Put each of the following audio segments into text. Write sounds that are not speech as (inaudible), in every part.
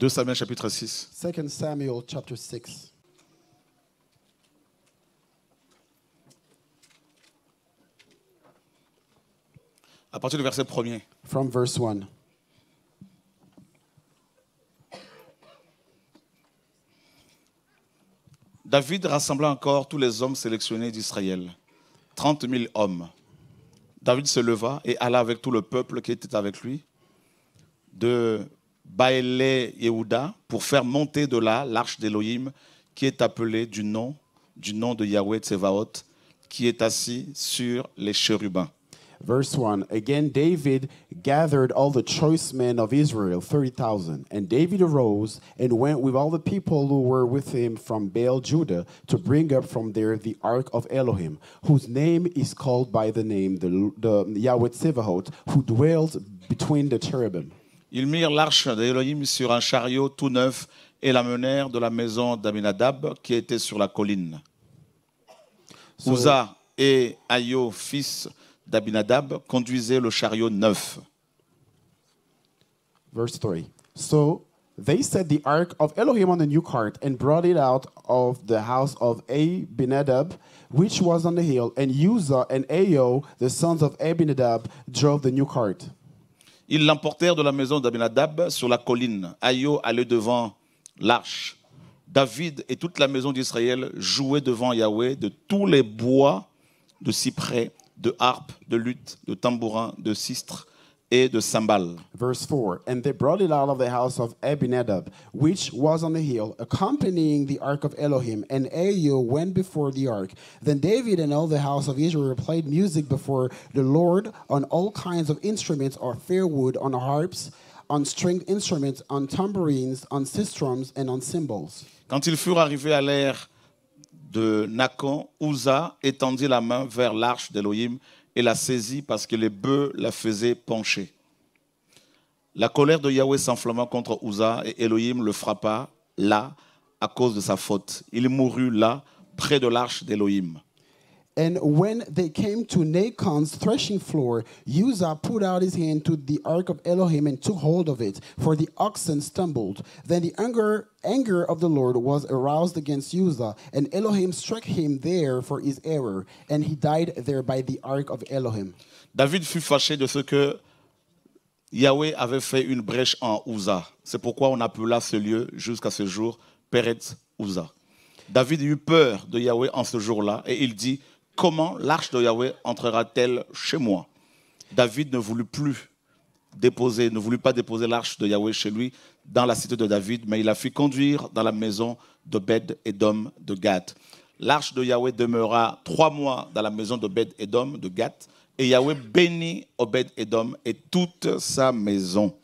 2 Samuel chapitre 6. 2 Samuel chapter 6. À partir du verset 1er. From verse 1. David rassembla encore tous les hommes sélectionnés d'Israël, 30 000 hommes. David se leva et alla avec tout le peuple qui était avec lui de Baélé Yehuda pour faire monter de là l'arche d'Élohim qui est appelée du nom, du nom de Yahweh Tsevaot, qui est assis sur les chérubins. Verse 1 Again, David gathered all the choice men of Israel, 30,000. And David arose and went with all the people who were with him from Baal Judah to bring up from there the ark of Elohim, whose name is called by the name the, the Yahweh Tsevaot, who dwells between the cherubim. Ils mirent l'arche d'Élohim sur un chariot tout neuf et la menèrent de la maison d'Aminadab qui était sur la colline. So- Uza et Ayo, fils d'Abinadab, conduisaient le chariot neuf. Verse 3. So they set the ark of Elohim on the new cart and brought it out of the house of Abinadab, which was on the hill, and Uzzah and Ayo, the sons of Abinadab, drove the new cart. Ils l'emportèrent de la maison d'Abinadab sur la colline. Ayo allait devant l'arche. David et toute la maison d'Israël jouaient devant Yahweh de tous les bois de cyprès, de harpe, de luth, de tambourin, de sistre et de cymbales. Verse 4 And they brought it out of the house of Abinadab, which was on the hill, accompanying the ark of Elohim. And Ayo went before the ark. Then David and all the house of Israel played music before the Lord on all kinds of instruments or fair wood, on harps, on stringed instruments, on tambourines, on sistrums, and on cymbals. Quand ils furent arrivés à l'ère de Nacon, Uza étendit la main vers l'arche d'Élohim et la saisit parce que les bœufs la faisaient pencher. La colère de Yahweh s'enflamma contre Uza et Elohim le frappa là à cause de sa faute. Il mourut là, près de l'arche d'Élohim. And when they came to Nacon's threshing floor, Uzzah put out his hand to the ark of Elohim and took hold of it, for the oxen stumbled. Then the anger, anger of the Lord was aroused against Uzzah, and Elohim struck him there for his error, and he died there by the ark of Elohim. David fut fâché de ce que Yahweh avait fait une brèche en Uza. C'est pourquoi on appela ce lieu jusqu'à ce jour Peretz Uza. David eut peur de Yahweh en ce jour-là et il dit Comment l'arche de Yahweh entrera-t-elle chez moi? David ne voulut plus déposer, ne voulut pas déposer l'arche de Yahweh chez lui dans la cité de David, mais il la fit conduire dans la maison d'Obed Edom de Gath. L'arche de Yahweh demeura trois mois dans la maison d'Obed Edom de Gath, et Yahweh bénit Obed Edom et toute sa maison.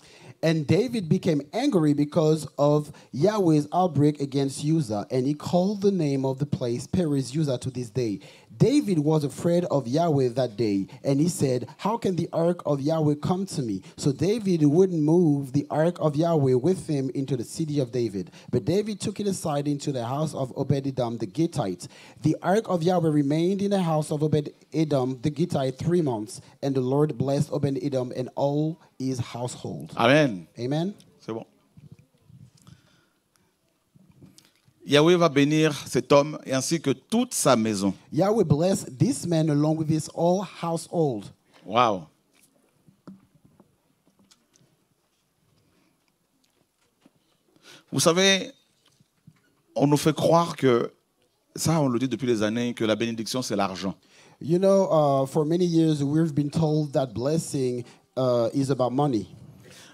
And David became angry because of Yahweh's outbreak against Uzzah, and he called the name of the place Perez Uzzah to this day. David was afraid of Yahweh that day, and he said, How can the ark of Yahweh come to me? So David wouldn't move the ark of Yahweh with him into the city of David. But David took it aside into the house of Obed-Edom the Gittite. The ark of Yahweh remained in the house of Obed-Edom the Gittite three months, and the Lord blessed Obed-Edom and all his household. Amen. Amen. Yahweh va bénir cet homme et ainsi que toute sa maison. Yahweh bless this man along with his whole household. Waouh. Vous savez, on nous fait croire que, ça on le dit depuis des années, que la bénédiction c'est l'argent. You know, uh, for many years we've been told that blessing uh, is about money.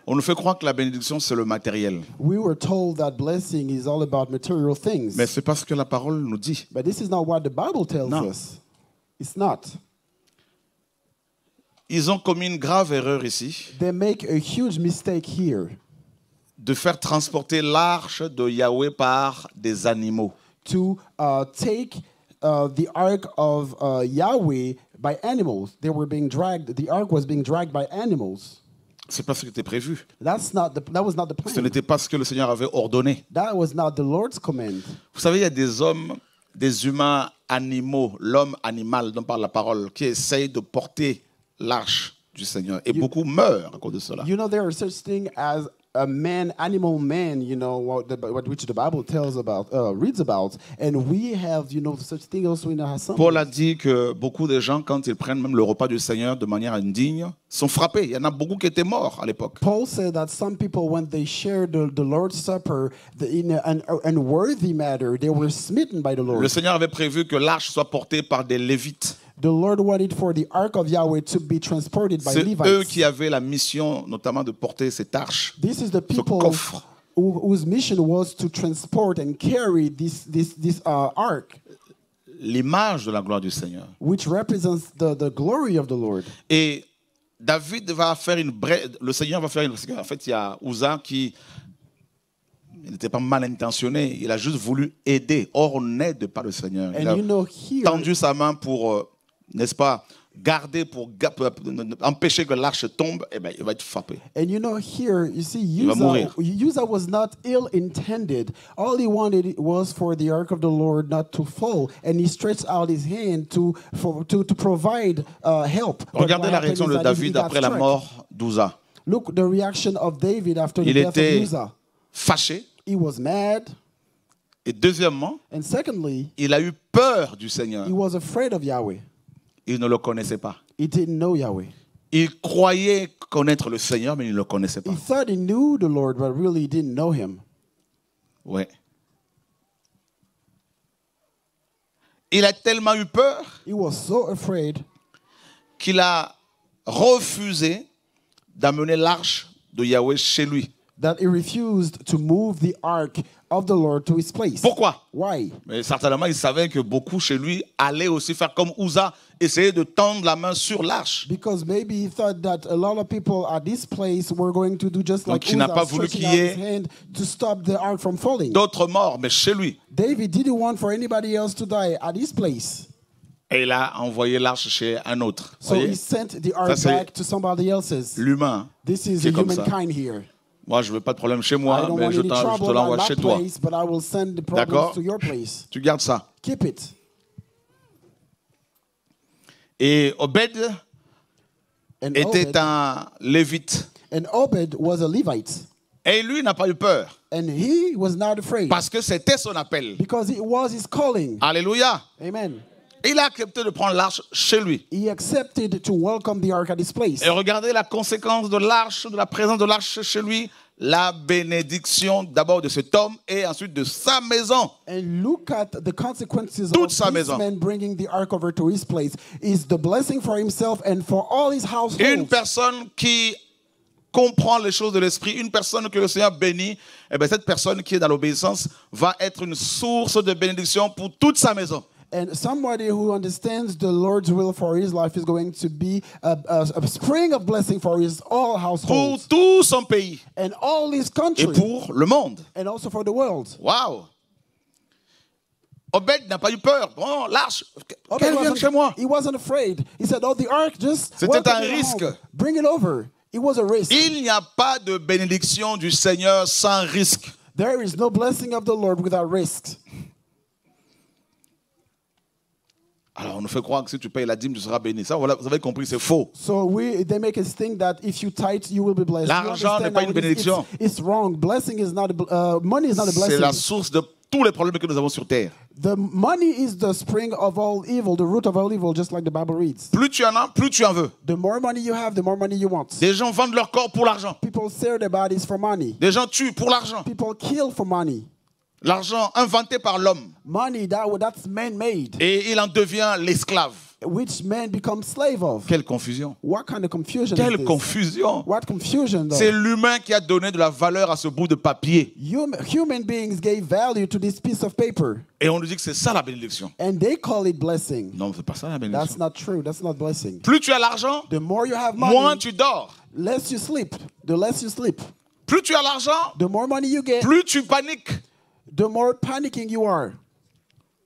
On nous fait croire que la bénédiction c'est le matériel. We were told that blessing is all about material things. Mais c'est pas ce que la parole nous dit. But this is not what the Bible tells No. us. It's not. Ils ont commis une grave erreur ici They make a huge mistake here de faire transporter l'arche de Yahweh par des animaux. to uh, take uh, the ark of uh, Yahweh by animals. They were being dragged. The ark was being dragged by animals. C'est pas ce qui était prévu. That's not the. That was not the Ce n'était pas ce que le Seigneur avait ordonné. That was not the Lord's command. Vous savez, il y a des hommes, des humains animaux, l'homme animal dont parle la parole, qui essayent de porter l'arche du Seigneur. Et beaucoup meurent à cause de cela. You know, there are such things as a man, animal man, you know, what, the, what which the Bible tells about, uh, reads about, and we have, you know, such thing also in our. Paul a dit que beaucoup de gens, quand ils prennent même le repas du Seigneur de manière indigne, sont frappés. Il y en a beaucoup qui étaient morts à l'époque. Paul said that some people, when they shared the, the Lord's Supper the, in an unworthy matter, they were smitten by the Le Lord. Seigneur avait prévu que l'arche soit portée par des Lévites. The Lord wanted for the ark of Yahweh to be transported by C'est eux qui avaient la mission, notamment, de porter cette arche. This is the people coffre. who, whose mission was to transport and carry this this this uh, ark, L'image de la gloire du Seigneur. which represents the, the glory of the Lord. Et David va faire une brèche. Le Seigneur va faire une. parce qu'en fait, il y a Uza qui. Il n'était pas mal intentionné. Il a juste voulu aider. Or, on n'aide pas le Seigneur. Il And a you know here, tendu sa main pour, euh, n'est-ce pas, garder, pour empêcher que l'arche tombe. Eh bien, il va être frappé. and you know here, you see, Uzzah. Uzzah was not ill-intended. All he wanted was for the ark of the Lord not to fall, and he stretched out his hand to for, to, to provide uh, help. Regardez la réaction de David après la mort d'Uza. Look, the reaction of David after the Il death of était Uzzah. fâché. He was mad, Et deuxièmement, and secondly, il a eu peur du Seigneur. he was afraid of Yahweh. Il ne le connaissait pas. He didn't know Yahweh. Connaître le Seigneur, mais il ne le connaissait pas. He thought he knew the Lord, but really he didn't know him. Ouais. Il a tellement eu peur He was so afraid qu'il a refusé d'amener l'arche de Yahweh chez lui. that he refused to move the ark of the Lord to his place. Pourquoi? Why? Mais certainement, il savait que beaucoup chez lui allaient aussi faire comme Uza, essayer de tendre la main sur l'arche. Because maybe he thought that a lot of people at this place were going to do just like Donc, il n'a pas voulu qu'il y ait- to stop the ark from falling. D'autres morts, mais chez lui. David didn't want for anybody else to die at his place. Et il a envoyé l'arche chez un autre. So Voyez? he sent the ark c'est back to somebody else's. L'humain. This is the ça. humankind here. Moi, je veux pas de problème chez moi, mais je te l'envoie chez toi. place, but I will send the D'accord? problems to your place. Tu gardes ça. Keep it. Et Obed And était Obed, un lévite. and Obed was a Levite, Et lui n'a pas eu peur. and he was not afraid Parce que c'était son appel. because it was his calling. Alléluia. Amen. Il a accepté de prendre l'arche chez lui. He accepted to welcome the ark at his place. Et regardez la conséquence de l'arche, de la présence de l'arche chez lui. La bénédiction d'abord de cet homme et ensuite de sa maison. And look at the consequences Toute of sa this maison. man bringing the ark over to his place is the blessing for himself and for all his household. Une personne qui comprend les choses de l'esprit, une personne que le Seigneur bénit, eh bien, cette personne qui est dans l'obéissance va être une source de bénédiction pour toute sa maison. And somebody who understands the Lord's will for his life is going to be a, a, a spring of blessing for his all Pour households tout son pays and all his et country pour le monde. and also for the world. Wow. Obed n'a pas eu peur. Bon, l'arche, Obed qu'elle vienne chez moi. He wasn't afraid. He said, "Oh, the ark, just C'était un risque. home. Bring it over." It was a risk. Il n'y a pas de bénédiction du Seigneur sans risque. There is no blessing of the Lord without risks. Alors, on nous fait croire que si tu payes la dîme, tu seras béni. Ça, voilà, vous avez compris, c'est faux. So we they make us think that if you tithe, you will be blessed. L'argent n'est pas une it's- bénédiction. It's, wrong. Blessing is not uh, money is not a C'est blessing. la source de tous les problèmes que nous avons sur terre. The money is the spring of all evil, the root of all evil, just like the Bible reads. Plus tu en as, plus tu en veux. The more money you have, the more money you want. Des gens vendent leur corps pour l'argent. People sell their bodies for money. Des gens tuent pour l'argent. People kill for money. L'argent inventé par l'homme. Money that that's man-made, Et il en devient l'esclave. which man becomes slave of. Quelle confusion. What kind of confusion is Quelle this? confusion. What confusion, though? C'est l'humain qui a donné de la valeur à ce bout de papier. Hum- human beings gave value to this piece of paper, Et on nous dit que c'est ça la bénédiction. and they call it blessing. Non, c'est pas ça la That's bénédiction. not true. That's not blessing. Plus tu as l'argent, The more you have money, moins tu dors. less you sleep. The less you sleep. Plus tu as l'argent, The more money you get, plus tu paniques. The more panicking you are.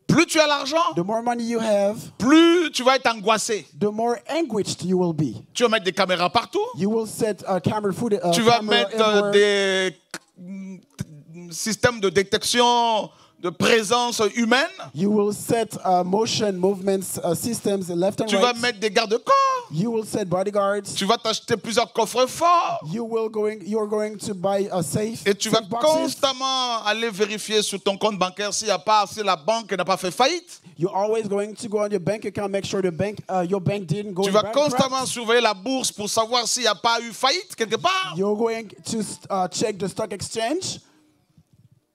Plus tu as l'argent, The more money you have, plus tu vas être angoissé. the more anguished you will be. Tu vas mettre des caméras partout. You will set a camera footage. Uh, Tu vas mettre euh, everywhere. des mm, systèmes de détection de présence humaine. You will set uh, motion movements uh, systems left and Tu vas right. mettre des garde-corps. You will set bodyguards. Tu vas t'acheter plusieurs coffres forts. You will going. You're going to buy a safe. Et tu vas boxes. constamment aller vérifier sur ton compte bancaire s'il y a pas, si la banque n'a pas fait faillite. You're always going to go on your bank account, make sure the bank, uh, your bank didn't go Tu vas constamment surveiller la bourse pour savoir s'il n'y a pas eu faillite quelque part. You're going to uh, check the stock exchange.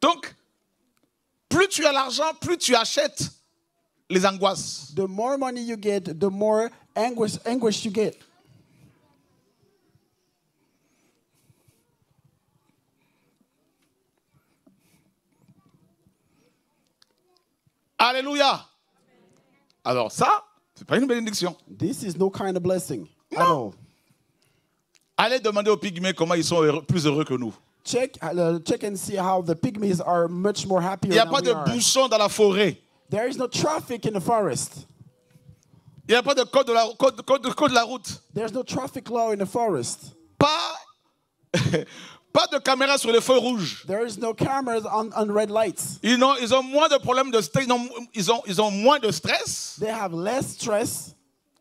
Donc, plus tu as l'argent, plus tu achètes les angoisses. The more money you get, the more anguish anguish you get. Alléluia. Alors ça, c'est pas une bénédiction. This is no kind of blessing all. Allez demander aux pygmées comment ils sont heureux- plus heureux que nous. Check, uh, check and see how the pygmies are much more happier Il n'y a pas de are. bouchons dans la forêt. There is no traffic in the forest. Il n'y a pas de code de la, code, code- code de la route. There's no traffic law in the forest. Pas, (laughs) pas de caméra sur les feux rouges. There is no cameras on, on red lights. Ils ont, ils ont moins de problèmes de stress. Ils ont, ils ont, ils ont moins de stress. They have less stress.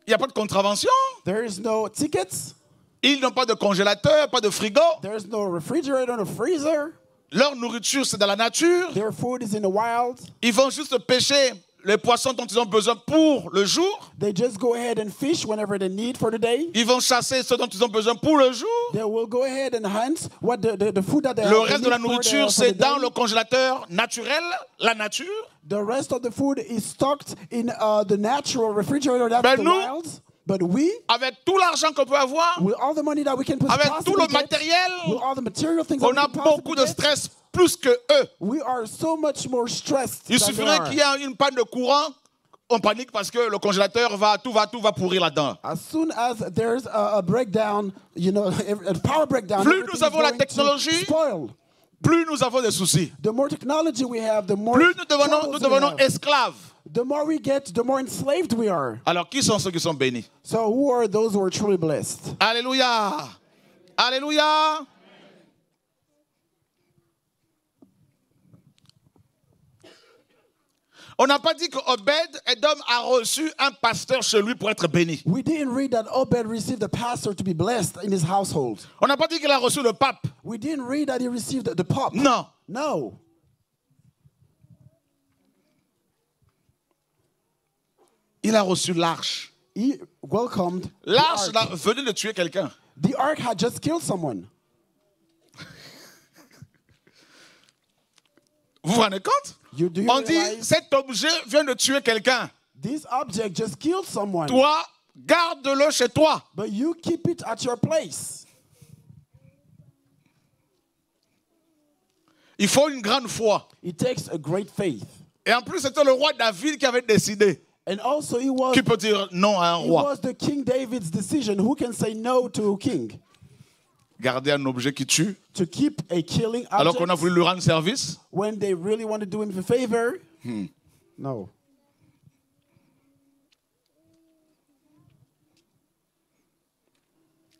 Il n'y a pas de contravention. There is no tickets. Ils n'ont pas de congélateur, pas de frigo. There is no refrigerator, no freezer. Leur nourriture, c'est dans la nature. Their food is in the wild. Ils vont juste pêcher les poissons dont ils ont besoin pour le jour. They just go ahead and fish whenever they need for the day. Ils vont chasser ceux dont ils ont besoin pour le jour. They will go ahead and hunt what the, the, the food that they Le reste de la nourriture, c'est dans day. le congélateur naturel, la nature. The rest of the food is stocked in uh, the natural refrigerator. That's Ben the nous- wild. But we, Avec tout l'argent qu'on peut avoir, with all the money that we can avec tout le matériel, with all the material things that on a beaucoup de stress plus que eux. we are so much more stressed. Il suffirait qu'il y ait une panne de courant, on panique parce que le congélateur va, tout va, tout va pourrir là-dedans. As soon as there's a, a breakdown, you know, (laughs) a power breakdown, Plus nous avons la technologie. Plus nous avons des soucis, The more technology we have, the more plus nous devenons, nous devenons esclaves. The more we get, the more enslaved we are. Alors, qui sont ceux qui sont bénis So who are those who are truly blessed? Alléluia. Alléluia. On n'a pas dit qu'Obed Edom a reçu un pasteur chez lui pour être béni. We didn't read that Obed received a pastor to be blessed in his household. On n'a pas dit qu'il a reçu le pape. We didn't read that he received the pop. Non. No. Il a reçu l'arche. He welcomed the L'arche venait de tuer quelqu'un. The ark had just killed someone. (laughs) Vous vous rendez compte? You, you On dit, cet objet vient de tuer quelqu'un. this object just killed someone? Toi, garde-le chez toi. But you keep it at your place. Il faut une grande foi. It takes a great faith. Et en plus, c'était le roi David qui avait décidé. And also, it was, Qui peut dire non à un it roi? was the King David's decision. Who can say no to a king? Garder un objet qui tue, To keep a killing alors qu'on a object voulu lui rendre service? when they really want to do him a favor? No.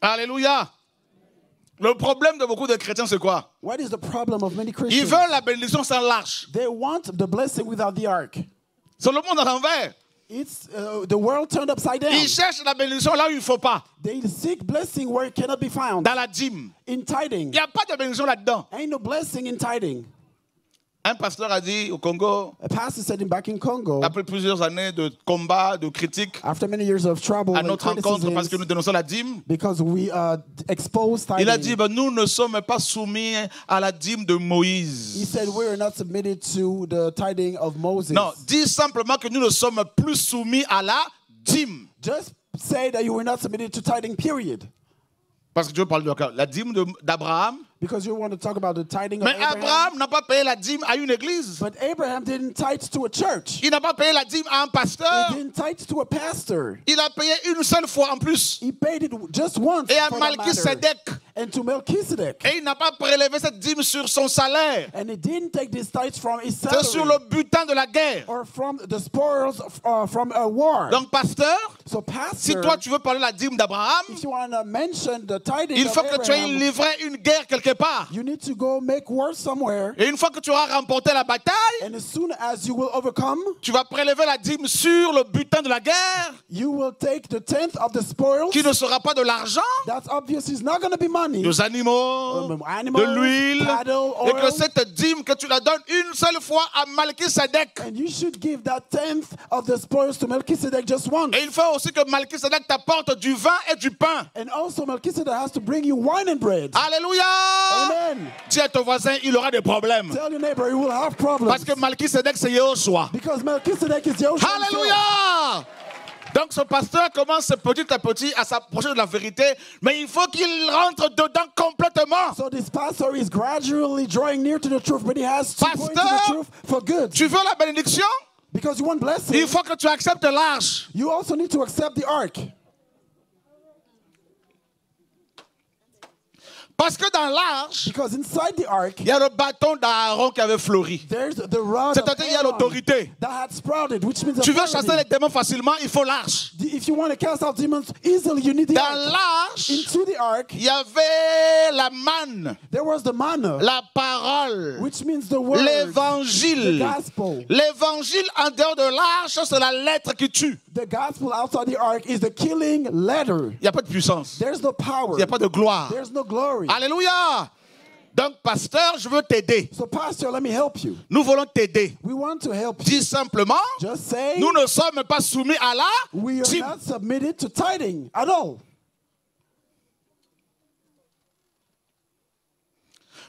Alléluia. Le problème de beaucoup de chrétiens, c'est quoi? What is the problem of many Ils Christians? veulent la bénédiction sans l'arche. They want the blessing without the ark. C'est le monde à l'envers. It's uh, the world turned upside down. Ils cherchent la bénédiction là où il ne faut pas, They seek blessing where it cannot be found. dans la dîme. In tithing. Il n'y a pas de bénédiction là-dedans. Ain't no blessing in tithing. Un pasteur a dit au Congo, A pastor said back in Congo, après plusieurs années de combats, de critiques, after many years of trouble à notre rencontre parce que nous dénonçons la dîme, because we uh, expose il a dit, tithing, ben, nous ne sommes pas soumis à la dîme de he Moïse. said we are not submitted to the tithing of Moses. Non, dis simplement que nous ne sommes plus soumis à la dîme. Just say that you were not submitted to tithing, period. Parce que Dieu parle de la dîme d'Abraham. Because you want to talk about the tithing of Mais Abraham. Abraham n'a pas payé la dîme à une église. But Abraham didn't tithe to a church. Il n'a pas payé la dîme à un He didn't tithe to a pastor. Il a payé une seule fois en plus. He paid it just once. Et à for that matter. Malchisedec. And to Melchizedek. Et il n'a pas prélevé cette dîme sur son salaire. And he didn't take these tithes from his C'est sur le butin de la guerre. or from the spoils uh, from a war. Donc, pasteur, so, si pastor, toi tu veux parler de la dîme d'Abraham, il faut que tu aies livré une guerre quelque part. you need to go make war somewhere. Et une fois que tu auras remporté la bataille, And as soon as you will overcome, tu vas prélever la dîme sur le butin de la guerre, you will take the tenth of the spoils. qui ne sera pas de l'argent, That's obvious. It's not going to be money. Des animaux, Um, animals, de l'huile, et que cette dîme que tu la donnes une seule fois à Malkisedec. And you should give that tenth of the spoils to Melchizedek just once. Et il faut aussi que Malkisedec t'apporte du vin et du pain. And also, Melchizedek has to bring you wine and bread. Alléluia! Amen. Dis à ton voisin, il aura des problèmes. Tell your neighbor you will have problems. Parce que Malkisedec, c'est Yehoshua. Because Melchizedek is himself. Alléluia! Donc ce pasteur commence petit à petit à s'approcher de la vérité, mais il faut qu'il rentre dedans complètement. So this pastor is gradually drawing near to the truth, but he has to into the truth for good. Tu veux la bénédiction? Because you want blessing, Il faut que tu acceptes l'arche. you also need to accept the ark. Parce que dans l'arche, il y a le bâton d'Aaron qui avait fleuri. C'est-à-dire il y a l'autorité. Tu veux chasser les démons facilement, il faut l'arche. If you want to cast out demons easily, you need the Dans l'arche, il y avait la manne, there was the manna, la parole, which means the word, the l'évangile. L'évangile en dehors de l'arche, c'est la lettre qui tue. The gospel outside the ark is the killing letter. Il n'y a pas de puissance. There's no power. Il n'y a pas de gloire. There's no glory. Alléluia. Donc, pasteur, je veux t'aider. So, Pastor, let me help you. Nous voulons t'aider. We want to help you. Dis simplement, Just say nous ne sommes pas soumis à la we are dîme. not submitted to tithing at all.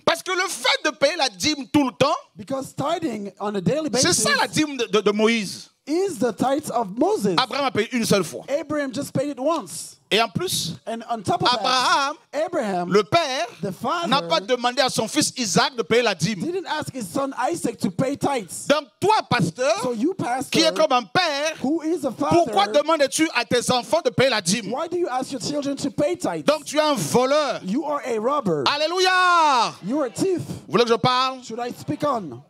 Parce que le fait de payer la dîme tout le temps, Because tithing on a daily c'est ça la dîme de, de- de Moïse. Is the tithes of Moses. Abraham a payé une seule fois. Abraham just paid it once. Et en plus, And on top of Abraham, that, Abraham le père, The father- n'a pas demandé à son fils Isaac de payer la dîme. didn't ask his son Isaac to pay tithes. Donc, toi, So pasteur, you, pastor, qui est comme un père, who is a father, pourquoi demandes-tu à tes enfants de payer la dîme? why do you ask your children to pay tithes? Donc, tu es un voleur. You are a robber. Alléluia You're a thief. Vous voulez que je parle? Should I speak on?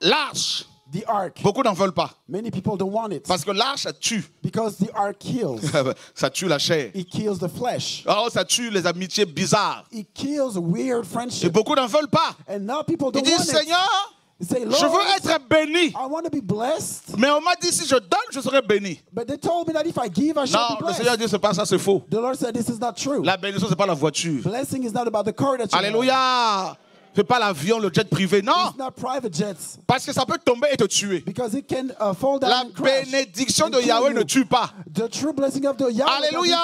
L'arche, The ark. beaucoup n'en veulent pas. Many people don't want it Parce que l'arche, ça tue. (laughs) because the ark kills. (laughs) ça tue la chair. It kills the flesh. Oh, ça tue les amitiés bizarres. It kills weird Et friendship. beaucoup n'en veulent pas. And now people Ils don't disent, want. Seigneur, say, je veux être béni. I want to be blessed. Mais on m'a dit, si je donne, je serai béni. But they told me that if I give, I shall Non, be le Seigneur blessed. dit, c'est pas ça, c'est faux. The Lord said, This is not true. La bénédiction, c'est pas la voiture. Blessing is not about the car that you have. C'est pas l'avion, le jet privé. Non. It's not private jets Parce que ça peut tomber et te tuer. because it can uh, fall down La bénédiction de Yahweh you. ne tue pas. The true blessing of the Yahweh Alléluia.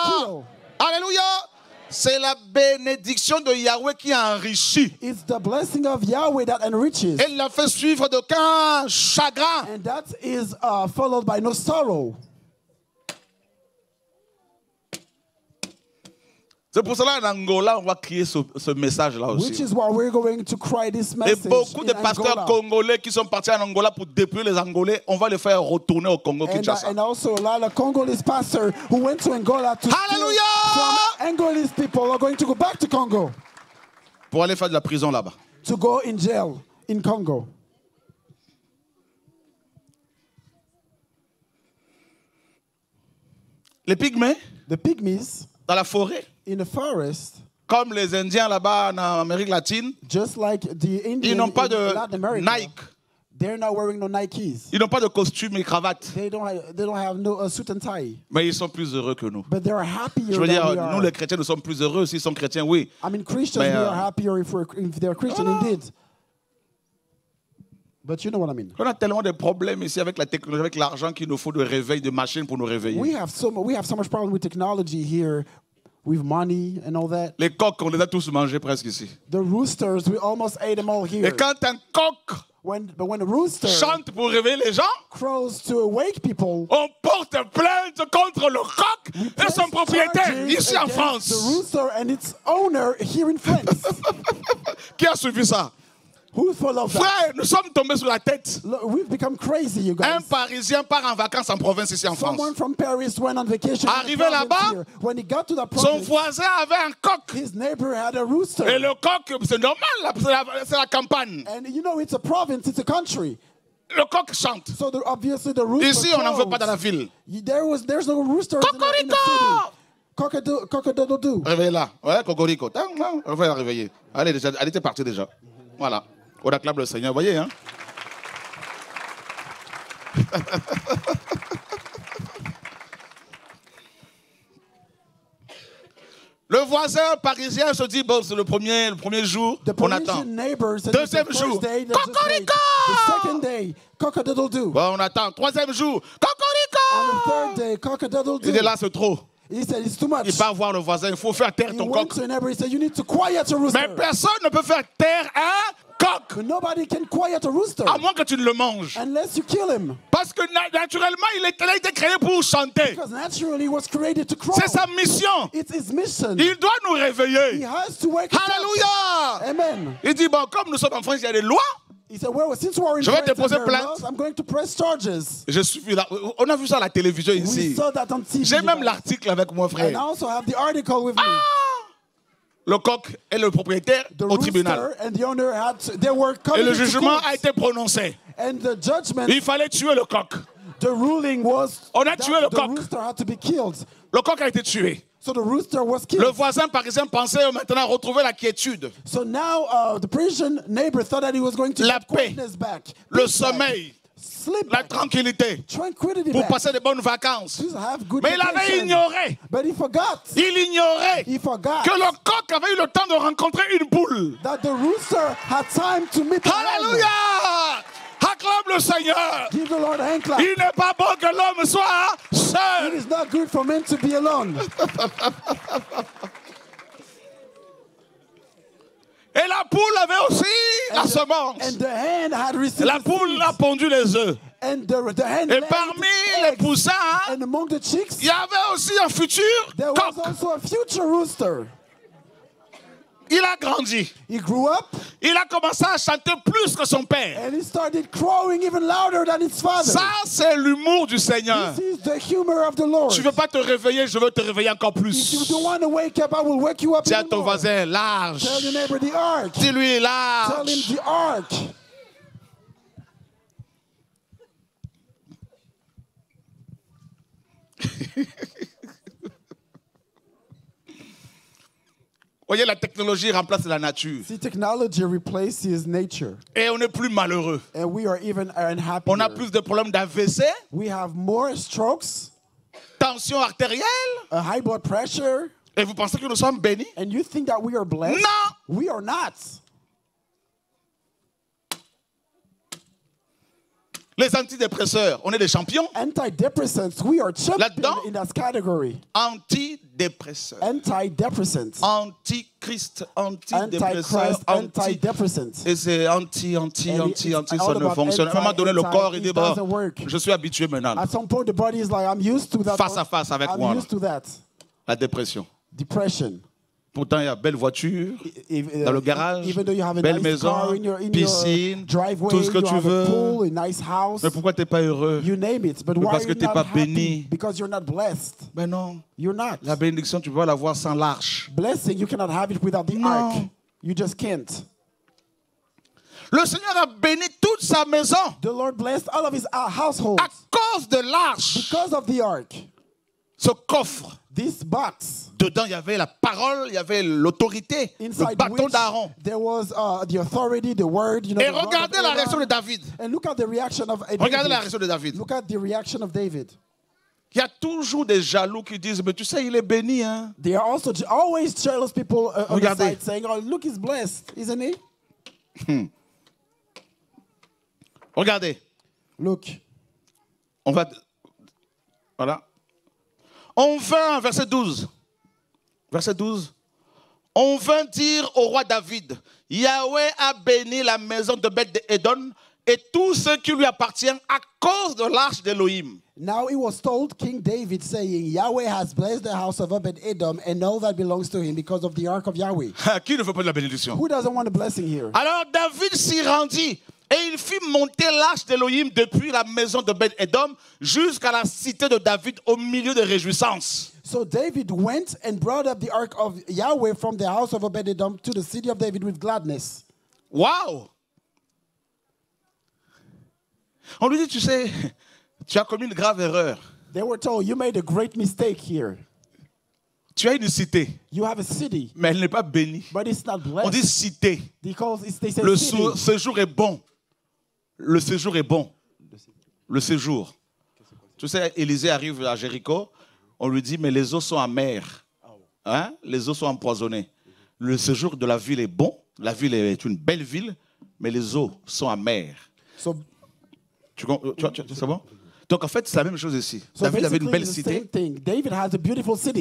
Alléluia. C'est la bénédiction de Yahweh qui enrichit. It's the blessing of Yahweh that enriches. Elle l'a fait suivre d'aucun chagrin. And that is uh, followed by no sorrow. C'est pour cela en Angola, on va crier ce, ce message-là Which aussi. is why we're going to cry this Et message beaucoup in de pasteurs Angola. congolais qui sont partis en Angola pour dépouiller les Angolais, on va les faire retourner au Congo And, uh, Kinshasa. and also a lot of Congolese pastors who went to Angola to Hallelujah! from Angolese people are going to go back to Congo Pour aller faire de la prison là-bas. to go in jail in Congo. Les pygmées, The pygmies dans la forêt, in the forest, comme les Indiens là-bas en Amérique latine, just like the ils Indians n'ont pas de America, Nike, they're not wearing no Nikes. ils n'ont pas de costume et cravate, They don't have, they don't have no uh, suit and tie, mais ils sont plus heureux que nous. but they're happier Je veux than dire, we are. nous les chrétiens, nous sommes plus heureux s'ils sont chrétiens, oui. I mean, Christians, Mais, we euh, are happier if, we're, if they're Christian indeed. But you know what I mean. On a tellement de problèmes ici avec la technologie, avec l'argent qu'il nous faut de réveil, de machines pour nous réveiller. We have so we have so much problem with technology here, with money and all that. Les coqs, on les a tous mangés presque ici. The roosters, we almost ate them all here. Et quand un coq When, but when a rooster chante pour réveiller les gens, crows to awake people, on porte plainte contre le coq et son propriétaire ici en France. The rooster and its owner here in France. (laughs) Qui a suivi ça? Who's full of that? Frère, nous sommes tombés sur la tête. We've become crazy, you Un guys. Parisien part en vacances en province ici en Someone France. from Paris went on vacation. Arrivé là-bas, here. When he got to the Son voisin avait un coq. his neighbor had a rooster. Et le coq, c'est normal, là, c'est la, campagne. And you know, it's a province, it's a country. Le coq chante. So the, obviously the rooster. Ici, on n'en veut pas dans la ville. There was, there's no roosters in the, city. Cock-a-doodle-doo. Réveillez-la. Ouais, cocorico. Tiens, non, On va la réveiller. Elle, est déjà, elle était partie déjà. Voilà. On acclame le Seigneur. Vous voyez, hein? (laughs) Le voisin parisien se dit, bon, c'est le premier, le premier jour, The on attend. Deuxième jour. Cocorico! The second day, cock-a-doodle-doo. Bon, on attend. Troisième jour, cocorico! Il est cock-a-doodle-doo. là, c'est trop. He said it's too much. Il part voir le voisin, il faut faire taire He ton coq. to a neighbor. He said, "You need to quiet your rooster." Mais personne ne peut faire taire un coq, nobody can quiet a rooster à moins que tu ne le manges. unless you kill him, Parce que na- naturellement, il, a été créé pour chanter. because naturally he was created to crow. C'est sa mission. It's his mission. Il doit nous He réveiller. has to wake us up. Alléluia. Amen. Il dit, bon, comme nous sommes en France, il y a des lois. He said, "Well, since we're in Je vais déposer plainte. I'm going to press charges." Je suis là. On a vu ça à la télévision ici. saw that on TV. J'ai même l'article avec moi, And I frère. also have the article with me. Le coq est le propriétaire The au tribunal. and the owner had they were Et le jugement a été prononcé. and the judgment, Il fallait tuer le coq. the ruling was On a tué le the coq. rooster had to be killed. Le coq a été tué. So the rooster was killed. Le voisin parisien pensait maintenant retrouver la quiétude, So now uh, the Parisian neighbor thought that he was going to La paix. back, le sommeil, sleep la tranquillité tranquility pour passer de bonnes vacances. Mais il avait ignoré, But he forgot. il ignorait He forgot que le coq avait eu le temps de rencontrer une poule. that the rooster had time to meet the hen. Alléluia! Acclame le Seigneur. Give the Lord a hand clap. Il n'est pas bon que l'homme soit It seul. is not good for men to be alone. (laughs) Et la poule avait aussi la And semence. the hen had received La the poule a pondu les œufs. And the, the hen Et parmi les poussins, And the il y avait aussi un futur coq. Il a grandi. He grew up Il a commencé à chanter plus que son père. and he started crowing even louder than his father. Ça, c'est l'humour du Seigneur. This is the humor of the Lord. Tu veux pas te réveiller, je veux te réveiller encore If you plus. don't want to wake up, I will wake you up Dis à ton more. voisin, large. Tell your neighbor the ark. Dis-lui, Tell him large. the ark. (laughs) Voyez, la technologie remplace la nature. See, technology replaces nature, Et on est plus malheureux. and we are even unhappy. On a plus de problèmes d'AVC, We have more strokes, tension artérielle. a high blood pressure, Et vous pensez que nous sommes bénis? And you think that we are blessed? Non. We are not. Les antidépresseurs, on est des champions. Antidepressants, we are Là-dedans? champion in that category. Antidépresseurs. Antidepressants. Antichrist, antidépresseurs, anti... antidepressants. Et c'est anti, anti, And anti, anti, ça ne fonctionne. À un moment donné, le corps, il it dit, bon, je suis habitué maintenant. At some point, the body is like, I'm used to that. Face à face avec I'm moi, là. used to that. La dépression. Depression. Pourtant, il y a belle voiture, If- uh, dans le garage, belle nice maison, car in your, in piscine, driveway, tout ce que tu veux. pool, nice Mais pourquoi tu n'es pas heureux? You name it. But Mais why parce que t'es not pas béni. Because you're not blessed. Ben non. You're not. La bénédiction, tu peux pas l'avoir sans l'arche. Blessing, you cannot have it without the Non. ark. You just can't. Le Seigneur a béni toute sa maison The Lord blessed all of his uh, à cause de l'arche. because of the ark. Ce coffre, This box dedans, il y avait la parole, il y avait l'autorité, le bâton d'Aaron. there was uh, the authority, the word, you know. Et the regardez la réaction de David. And look at the reaction of uh, Regardez la David. réaction de David. Look at the reaction of David. Il y a toujours des jaloux qui disent, mais tu sais, il est béni. Hein? There are also always jealous people uh, on the Regardez. side saying, "Oh, look, he's blessed, isn't he?" Regardez, Look, on va... Voilà. On vint, verset 12. Verset 12. On vint dire au roi David, Yahweh a béni la maison de Beth d'Édon et tout ce qui lui appartient à cause de l'arche d'Élohim. Now it was told King David, saying, Yahweh has blessed the house of Obed Edom, and all that belongs to him because of the ark of Yahweh. Qui ne veut pas de la bénédiction? Who doesn't want a blessing here? Alors David s'y rendit et il fit monter l'arche d'Élohim depuis la maison de Ben Edom jusqu'à la cité de David au milieu de réjouissances. So David went and brought up the ark of Yahweh from the house of Obed Edom to the city of David with gladness. Waouh On lui dit, tu sais, (laughs) tu as commis une grave erreur. They were told, You made a great mistake here. Tu as une cité, You have a city, mais elle n'est pas bénie. but it's not On dit blessed. cité. Because it's, they say Le city. séjour est bon. Le séjour est bon. Le séjour. Tu sais, Élisée arrive à Jéricho, on lui dit, mais les eaux sont amères. Hein? Les eaux sont empoisonnées. Le séjour de la ville est bon. La ville est une belle ville, mais les eaux sont amères. So, Tu, tu, vois, tu- c'est bon? Donc en fait, c'est la même chose ici. so David avait une belle cité, mais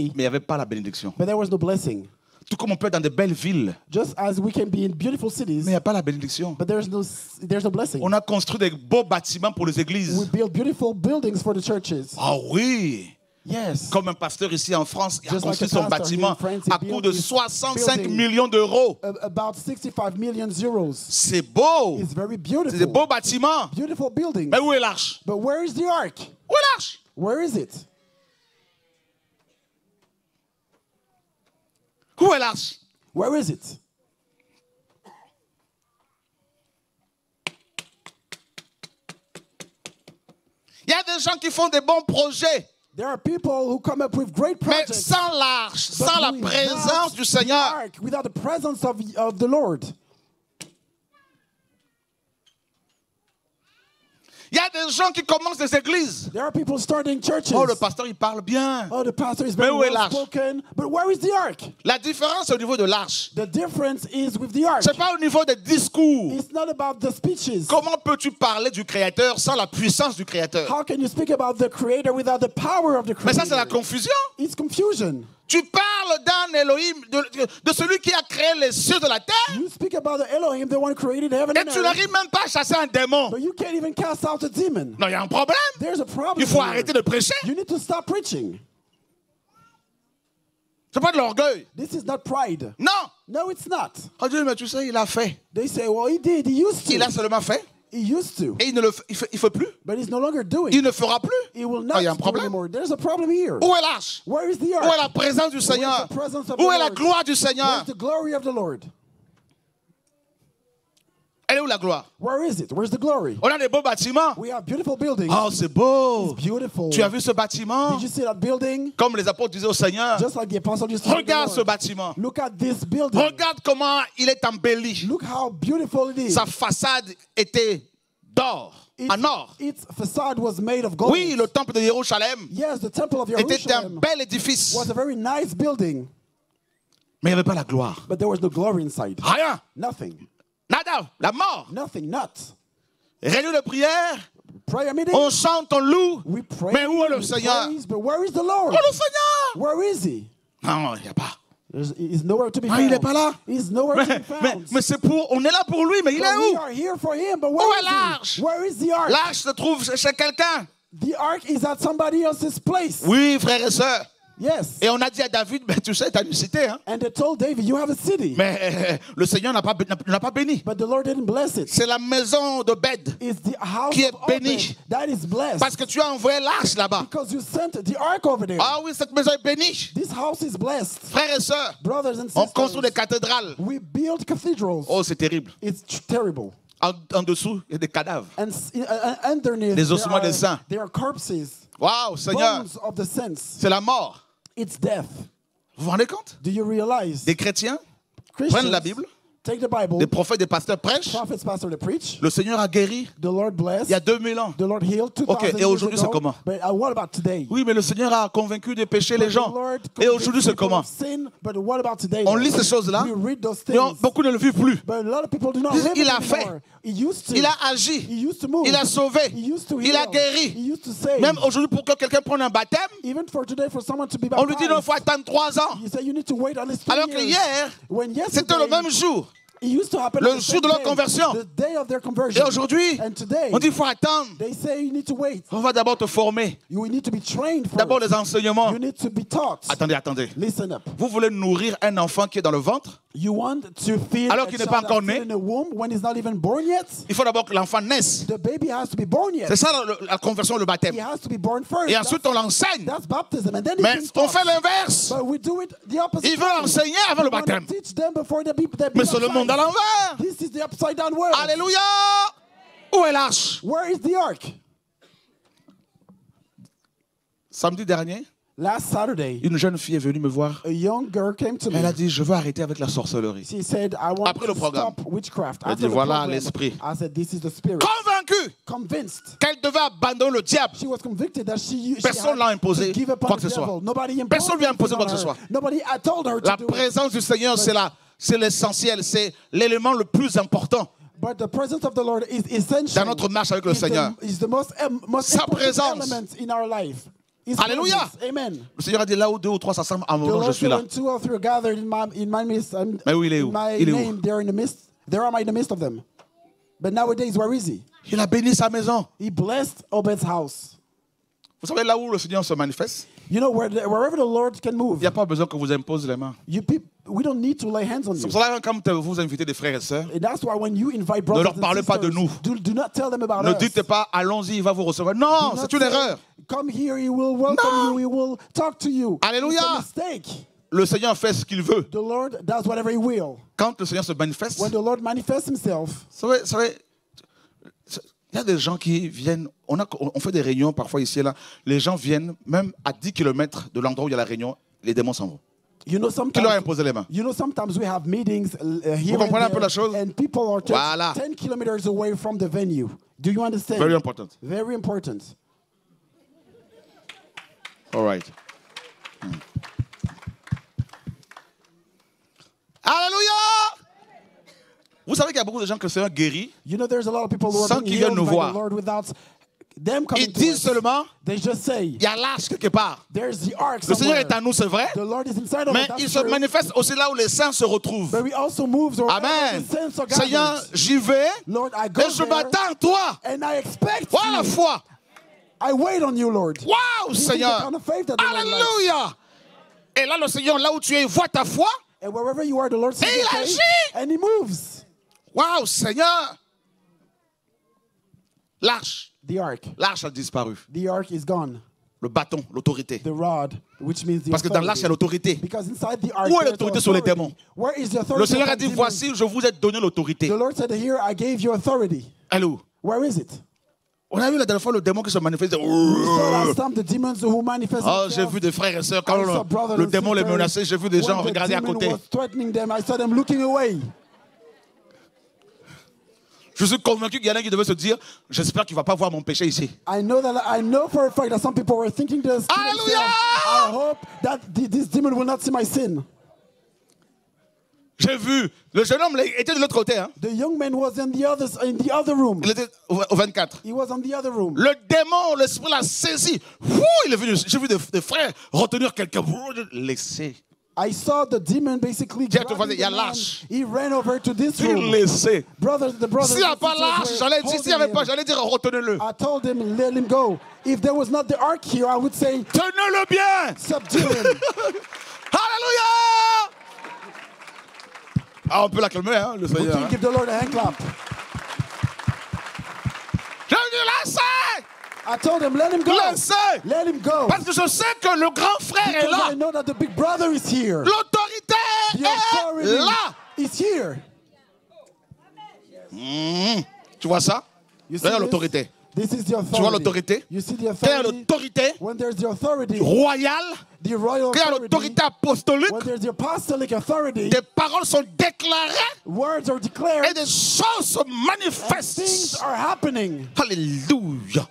il n'y avait pas la bénédiction. but there was no blessing. Tout comme on peut être dans de belles villes, Just as we can be in beautiful cities, mais il n'y a pas la bénédiction. but there's no there's no blessing. On a construit des beaux bâtiments pour les We églises. build beautiful buildings for the churches. Ah oui! Yes. Comme un pasteur ici en France, a like construit son bâtiment France, à coût de built his 65 building. millions d'euros. A- About 65 million euros. C'est beau! C'est des beaux bâtiments. Beautiful. Mais où est l'arche? But where is the ark? Où est l'arche? Where is it? Où est l'arche? Where is it? Il y a des gens qui font des bons projets, There are people who come up with great mais projects. sans l'arche, sans la without présence du the Seigneur. without the presence of, of the Lord. Il y a des gens qui commencent des églises. There are people starting churches. Oh, le pasteur, il parle bien. Oh, the pastor is Mais où est well l'arche? spoken. But where is the ark? La différence au niveau de l'arche, The difference is with the ark. c'est pas au niveau des discours. It's not about the speeches. Comment peux-tu parler du Créateur sans la puissance du Créateur? How can you speak about the creator without the power of the Mais creator? ça, c'est la confusion. It's confusion. Tu parles d'un Elohim, de, de celui qui a créé les cieux de la terre, You speak about the Elohim, the one who created heaven et tu n'arrives même pas à chasser un démon. but you can't even cast out a demon. Non, il y a un problème. There's a problem. Il faut here. arrêter de prêcher. You need to stop preaching. C'est pas de l'orgueil. This is not pride. Non. No, it's not. Oh Dieu, mais tu sais, il a fait. They say, well, he did. He used Il a to. seulement fait. He used to. Et il ne le fait, il fait, il fait plus. But he's no longer doing. Il ne fera plus. He will Ah, il y a un problème. There's a problem here. Où est l'arche Where is the Où est la présence du Seigneur? Où est la gloire du Where's Seigneur the glory of the Lord? Elle est où la gloire? Where is it? Where's the glory? On a des beaux bâtiments. We have beautiful buildings. Oh, c'est beau. Beautiful. Tu as vu ce bâtiment? Did you see that building? Comme les apôtres disaient au Seigneur, Just like the apostle used to regarde ce bâtiment. Look at this building. Regarde comment il est embelli. Look how beautiful it is. Sa façade était d'or, Its, en or. its facade was made of gold. Oui, le temple de Jérusalem Yes, the temple of était un Jerusalem bel édifice. was a very nice building, Mais il n'y avait pas la gloire. but there was no glory inside. Rien. Nothing. Nada. La mort. Nothing. Not. Réunion de prière. Prayer meeting. On chante, on loue. we pray. Mais où est le Seigneur? praise, but where is the Lord? Oh, le Seigneur? Where is he? Non, il n'y a pas. He's nowhere to be Ah, found. il est pas là. He's nowhere to Mais, be found. mais, mais c'est pour. On est là pour lui, mais il But est we où? are here for him, but Où where est is l'arche? He? Where is the ark? L'arche se trouve chez quelqu'un. The ark is at somebody else's place. Oui, frères et sœurs. Yes. Et on a dit à David, ben, tu sais, tu as une cité. Hein? And they told David, you have a city. Mais euh, le Seigneur n'a pas, n'a- pas béni. But the Lord didn't bless it. C'est la maison de Bed. It's the house Qui est of Obed béni. that is blessed. Parce que tu as envoyé l'arche là-bas. Because you sent the ark over there. Ah oui, cette maison est bénie. This house is blessed. Frères et sœurs, Brothers and on construit des sisters, cathédrales. we build cathedrals. Oh, c'est terrible. It's terrible. En, en dessous, il y a des cadavres. And uh, uh, underneath, there ossements des are, saints. there are corpses, Waouh, Seigneur, bones of the saints. c'est la mort. It's death. Vous vous rendez compte? Do you realize? Des chrétiens Christians prennent la Bible, take the Bible, des prophètes, des pasteurs prêchent. prophets, pastors, they preach. Le Seigneur a guéri The Lord bless. il y a 2000 ans. The Lord healed 2000 Ok, et aujourd'hui, c'est comment? But uh, what about today? Oui, mais le Seigneur a convaincu de pécher les gens. Et aujourd'hui, c'est comment of sin, but what about today? On lit ces choses-là, mais on- beaucoup ne le vivent plus. But a lot of people do not Il- live il it a fait. used to. Il a He agi, used to move. il a sauvé, He used to il a guéri. He used to save. Même aujourd'hui, pour que quelqu'un prenne un baptême, Even for today, for someone to be on lui dit non, il faut attendre trois ans. you say you need to wait at least two Alors que hier, c'était le même jour. Le jour de leur conversion. The day of their conversion. Et aujourd'hui, and today, on dit il faut attendre. they say you need to wait. On va d'abord te former. You need to be trained for D'abord les enseignements. You need to be taught. Attendez, attendez. Listen up. Vous voulez nourrir un enfant qui est dans le ventre? You want to feed Alors qu'il n'est pas encore né? still in the womb when he's not even born yet? Il faut d'abord que l'enfant naisse. The baby has to be born yet. C'est ça la, la conversion, le baptême. Et That's, ensuite on l'enseigne. that's baptism. And then he Mais on fait l'inverse. But we do it the opposite. Il veut way. enseigner avant le baptême. Mais c'est le monde à l'envers. This is the upside down world. Alléluia. Où est l'arche? Where is the ark? Samedi dernier, Last Saturday, une jeune fille est venue me voir. a young girl came to me. Elle a dit, je veux arrêter avec la sorcellerie. She said, I want Après le to programme. stop witchcraft. Elle dit, voilà l'esprit. I said, this is the spirit. Convaincue qu'elle devait abandonner le diable. She was convicted that she, Personne l'a imposé quoi que ce soit. devil. Nobody imposed Personne lui a imposé quoi que ce soit. Nobody I told her to La présence du Seigneur, c'est la, c'est l'essentiel, c'est l'élément le plus important. But the presence of the Lord is essential. Dans notre marche avec le Seigneur. Sa présence. in our life. His Alléluia. presence. Amen. Le Seigneur a dit là où deux ou trois s'assemblent, à un The moment je suis là. Mais où il est où? Il est où? name, they're in the midst. There am I in the midst of them. But nowadays, where is he? Il a béni sa maison. He blessed Obed's house. Vous savez là où le Seigneur se manifeste You know, where the, wherever the Lord can Il move, n'y a pas besoin que vous impose les mains. you peop, we don't need to lay hands on C'est you. pour cela que quand vous invitez des frères et sœurs, And that's why when you invite brothers leur and parlez pas de nous. Do, do not tell them about ne us. dites pas allons-y, il va vous recevoir. Non, c'est une erreur. Come here, he will welcome Non. you, he will talk to you. Alléluia. It's a mistake. Le Seigneur fait ce qu'il veut. The Lord does whatever he will. Quand le Seigneur se manifeste, When the Lord manifests himself, Vous savez, vous savez, il y a des gens qui viennent, on, a, on fait des réunions parfois ici et là, les gens viennent même à 10 km de l'endroit où il y a la réunion, les démons s'en vont. you know Qui leur a sometimes imposé les mains? you know sometimes we have meetings uh, here Vous comprenez un peu la chose? and people are just Voilà. 10 kilometers away from the venue. Do you understand? Very important. Very important. All right. Hmm. Alléluia Vous savez qu'il y a beaucoup de gens que le Seigneur guérit. You know there's a lot of people who are Sans qu'ils viennent nous voir. the Lord without them coming Ils disent seulement, They just say, il y a l'arche quelque part. there's the ark Le Seigneur est en nous, c'est vrai. The Lord is inside of Mais il se manifeste aussi là où les saints se retrouvent. But we also moves wherever Amen. Seigneur, j'y vais Lord, I go et je m'attends à toi. and I expect Voilà la foi. I wait on you, Lord. The Seigneur. Alléluia. Et là, le Seigneur, là où tu es, il voit ta foi. And wherever you are, the Lord sees Et il agit. and He moves. Waouh, Seigneur. L'arche. The ark. L'arche a disparu. The ark is gone. Le bâton, l'autorité. The rod, which means the Parce que dans l'arche, il y a l'autorité. Because inside the ark, Où est l'autorité sur les démons? Where is the authority? Le Seigneur a dit, voici, je vous ai donné l'autorité. The Lord said, Here, I gave you authority. Allô? Where is it? On a vu la dernière fois le démon qui se manifeste. Oh, j'ai vu des frères et sœurs. Quand le, le démon les menaçait, j'ai vu des gens regarder à côté. was threatening them, I saw them looking away. Je suis convaincu qu'il y en a qui devaient se dire J'espère qu'il ne va pas voir mon péché ici. I know that I know for a fact that some people were thinking themselves, Hallelujah! I hope that th- this demon will not see my sin. J'ai vu. Le jeune homme était de l'autre côté. hein. The young man was in the other in the other room. Il était au au 24. He was on the other room. Le démon, l'esprit l'a saisi. Ouh, il est venu. J'ai vu des, des frères retenir quelqu'un. Ouh, Laisser. I saw the demon basically il y a l'arche. He ran over to this Il room. laissait. Brothers, the brothers S'il n'y a pas were j'allais dire, s'il n'y avait pas, j'allais dire, retenez-le. I told him, let him go. If there was not the ark here, I would say, Tenez-le bien. subdue him. (laughs) Alléluia. Ah, on peut l'acclamer, hein, le we Seigneur. can hein. give the Lord a hand clap. Je dis, laissez. I told him, let him go. Laissez. Let him go. Parce que je sais que le grand frère est là. I know that the big brother is here. L'autorité est là. is here. Tu vois ça? Regarde l'autorité. This is the Tu vois authority. l'autorité? A authority? l'autorité When there's the authority, royale, the royal quand il y a authority, l'autorité apostolique, when there's the apostolic authority, des paroles sont déclarées words are et declared, des choses se manifestent. are happening. Alléluia.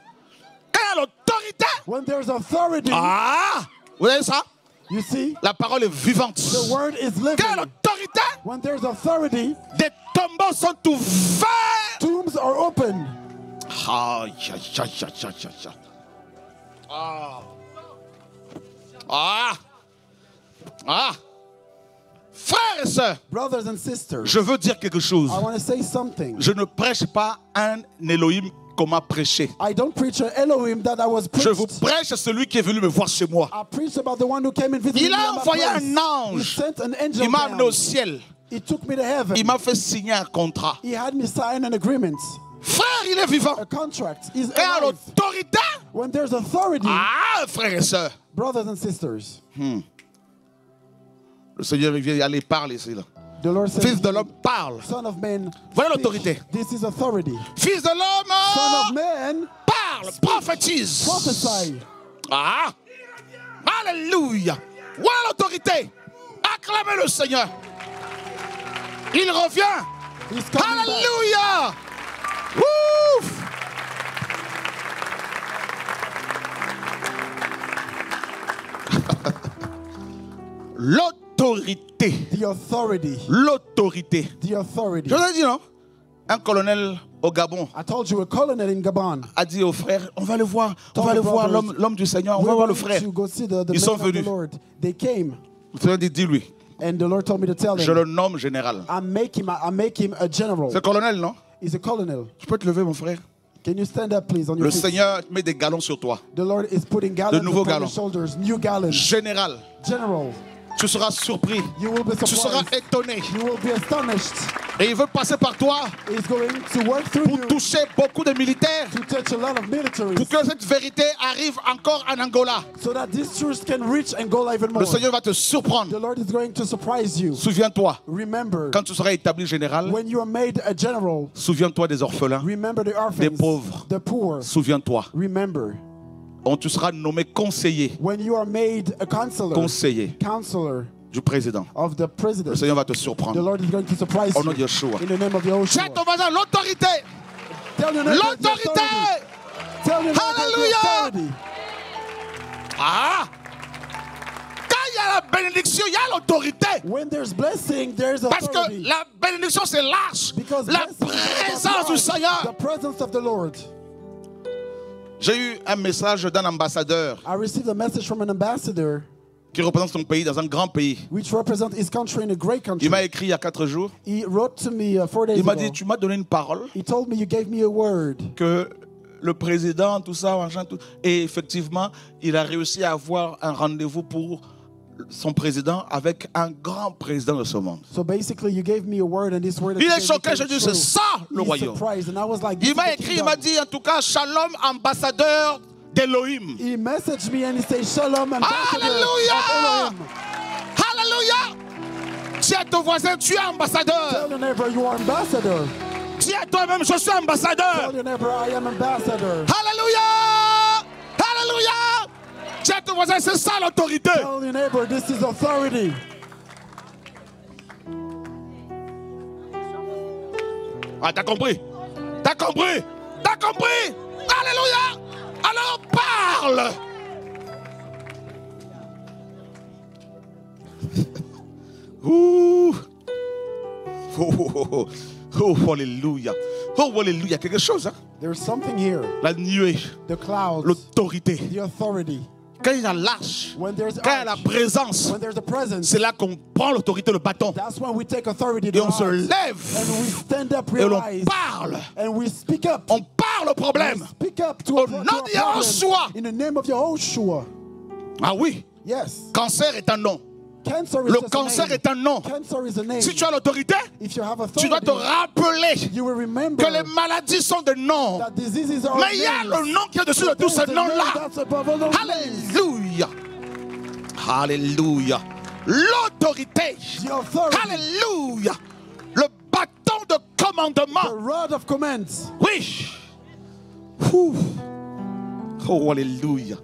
Quand il y a l'autorité, When there's authority, ah, vous voyez ça? you see, La parole est vivante. the word is Quand il y a living. l'autorité, When there's authority, des tombeaux sont ouverts. tombs are open. Aïe, aïe, aïe, aïe, aïe, aïe. Ah. Ah. Ah. Frères et sœurs, Brothers and sisters, je veux dire quelque chose. I say something. Je ne prêche pas un Elohim qu'on m'a prêché. I don't preach Elohim that I was Je vous prêche celui qui est venu me voir chez moi. I preach about the one who came and visited Il a envoyé un He ange. sent an angel Il m'a amené au ciel. He took me to heaven. Il m'a fait signer un contrat. He had me sign an agreement, Frère, il est vivant. a contract. He's l'autorité. When there's authority, Ah, frères et sœurs. brothers and sisters, Le Seigneur vient aller parler. Là. The Lord says, Fils de l'homme parle. Son of man, Voilà l'autorité. This is authority. Fils de l'homme parle, prophétise. prophesy. Ah! Alléluia! Voilà l'autorité! Acclamez le Seigneur! Il revient! Alléluia! Ouf! (laughs) L'autorité. L'autorité. The authority. Je vous ai dit, non? Un colonel au Gabon I told you a colonel in Gabon. a dit aux frères, on va le voir, on va le voir, l'homme du Seigneur, on va voir le frère. the, the Ils sont venus. They came, Le Seigneur dit, dis-lui, and the Lord told me to tell je him, le nomme général. I make him, I make him a general. C'est colonel, non? He's a colonel. Tu peux te lever, mon frère? Can you stand up, please, on your Le feet? Seigneur met des galons sur toi. The Lord is putting gallons nouveaux upon your galons. shoulders, new gallons. Général, General, tu seras surpris. you will be Tu seras étonné. You will be astonished. Et il veut passer par toi pour toucher beaucoup de militaires. Pour que cette vérité arrive encore en Angola. so that this truth can reach Angola even more. Le Seigneur va te surprendre. The Lord is going to surprise you. Souviens-toi, quand tu seras établi général, when you are made a general, souviens-toi des orphelins. remember the orphans, Des pauvres. Souviens-toi, Quand tu seras nommé conseiller, when you are made a counselor, conseiller counselor du président, of the le president, Seigneur va te the surprendre. Lord is going to surprise Au nom de. Yeshua. In the name of Yahushua. ton voisin l'autorité. L'autorité. authority. Ah! Quand il y a la bénédiction, il y a l'autorité. When there's blessing, there's Parce que la bénédiction, c'est large. Because La présence du. Seigneur. The presence of the Lord. J'ai eu un message d'un ambassadeur I received a message from an ambassador qui représente son pays dans un grand pays. which represents his country in a great country. Il m'a écrit il y a quatre jours. He wrote to me uh, four days Il m'a dit, tu m'as donné une parole He told me you gave me a word que le président, tout ça, tout. Et effectivement, il a réussi à avoir un rendez-vous pour son président avec un grand président de ce monde. So basically, you gave me a word, and this word. Il est choqué, je dis, c'est ça le He's royaume. surprised, and I was like, Il m'a écrit, il m'a dit, en tout cas, shalom, ambassadeur d'Elohim. He messaged me and he said, Shalom, ambassador Hallelujah. of Elohim. Alléluia. Dis à ton voisin, tu es Tell ambassadeur. your neighbor you are ambassador. Dis à toi-même, je suis ambassadeur. Tell your neighbor I am ambassador. Alléluia. Alléluia. Dis à ton voisin, c'est ça l'autorité. Tell your neighbor this is authority. Ah, t'as compris? T'as compris? T'as compris? Alléluia Alors parle (laughs) Ouh. Oh, oh, oh, oh. Oh, alléluia. Oh, alléluia. Quelque chose, hein? There's something here. La nuée, The clouds, l'autorité. the authority. Quand il y a l'arche, quand il y a la présence, c'est là qu'on prend l'autorité, le bâton. that's when we take authority Et on se lève. And we stand up, Et realize, parle. and we speak up. On parle au We problème. speak up to, Au nom de Yahushua. problem. In the name of Yahushua. Ah oui, Yes. cancer est un nom. Le cancer est un nom. Si tu as l'autorité, tu dois te rappeler you will remember que les maladies sont des noms. Mais il y a le nom qui est dessus de tous ces noms-là. Alléluia. Alléluia. L'autorité. Alléluia. Le bâton de commandement. Oui. Ouh. Oh, Alléluia.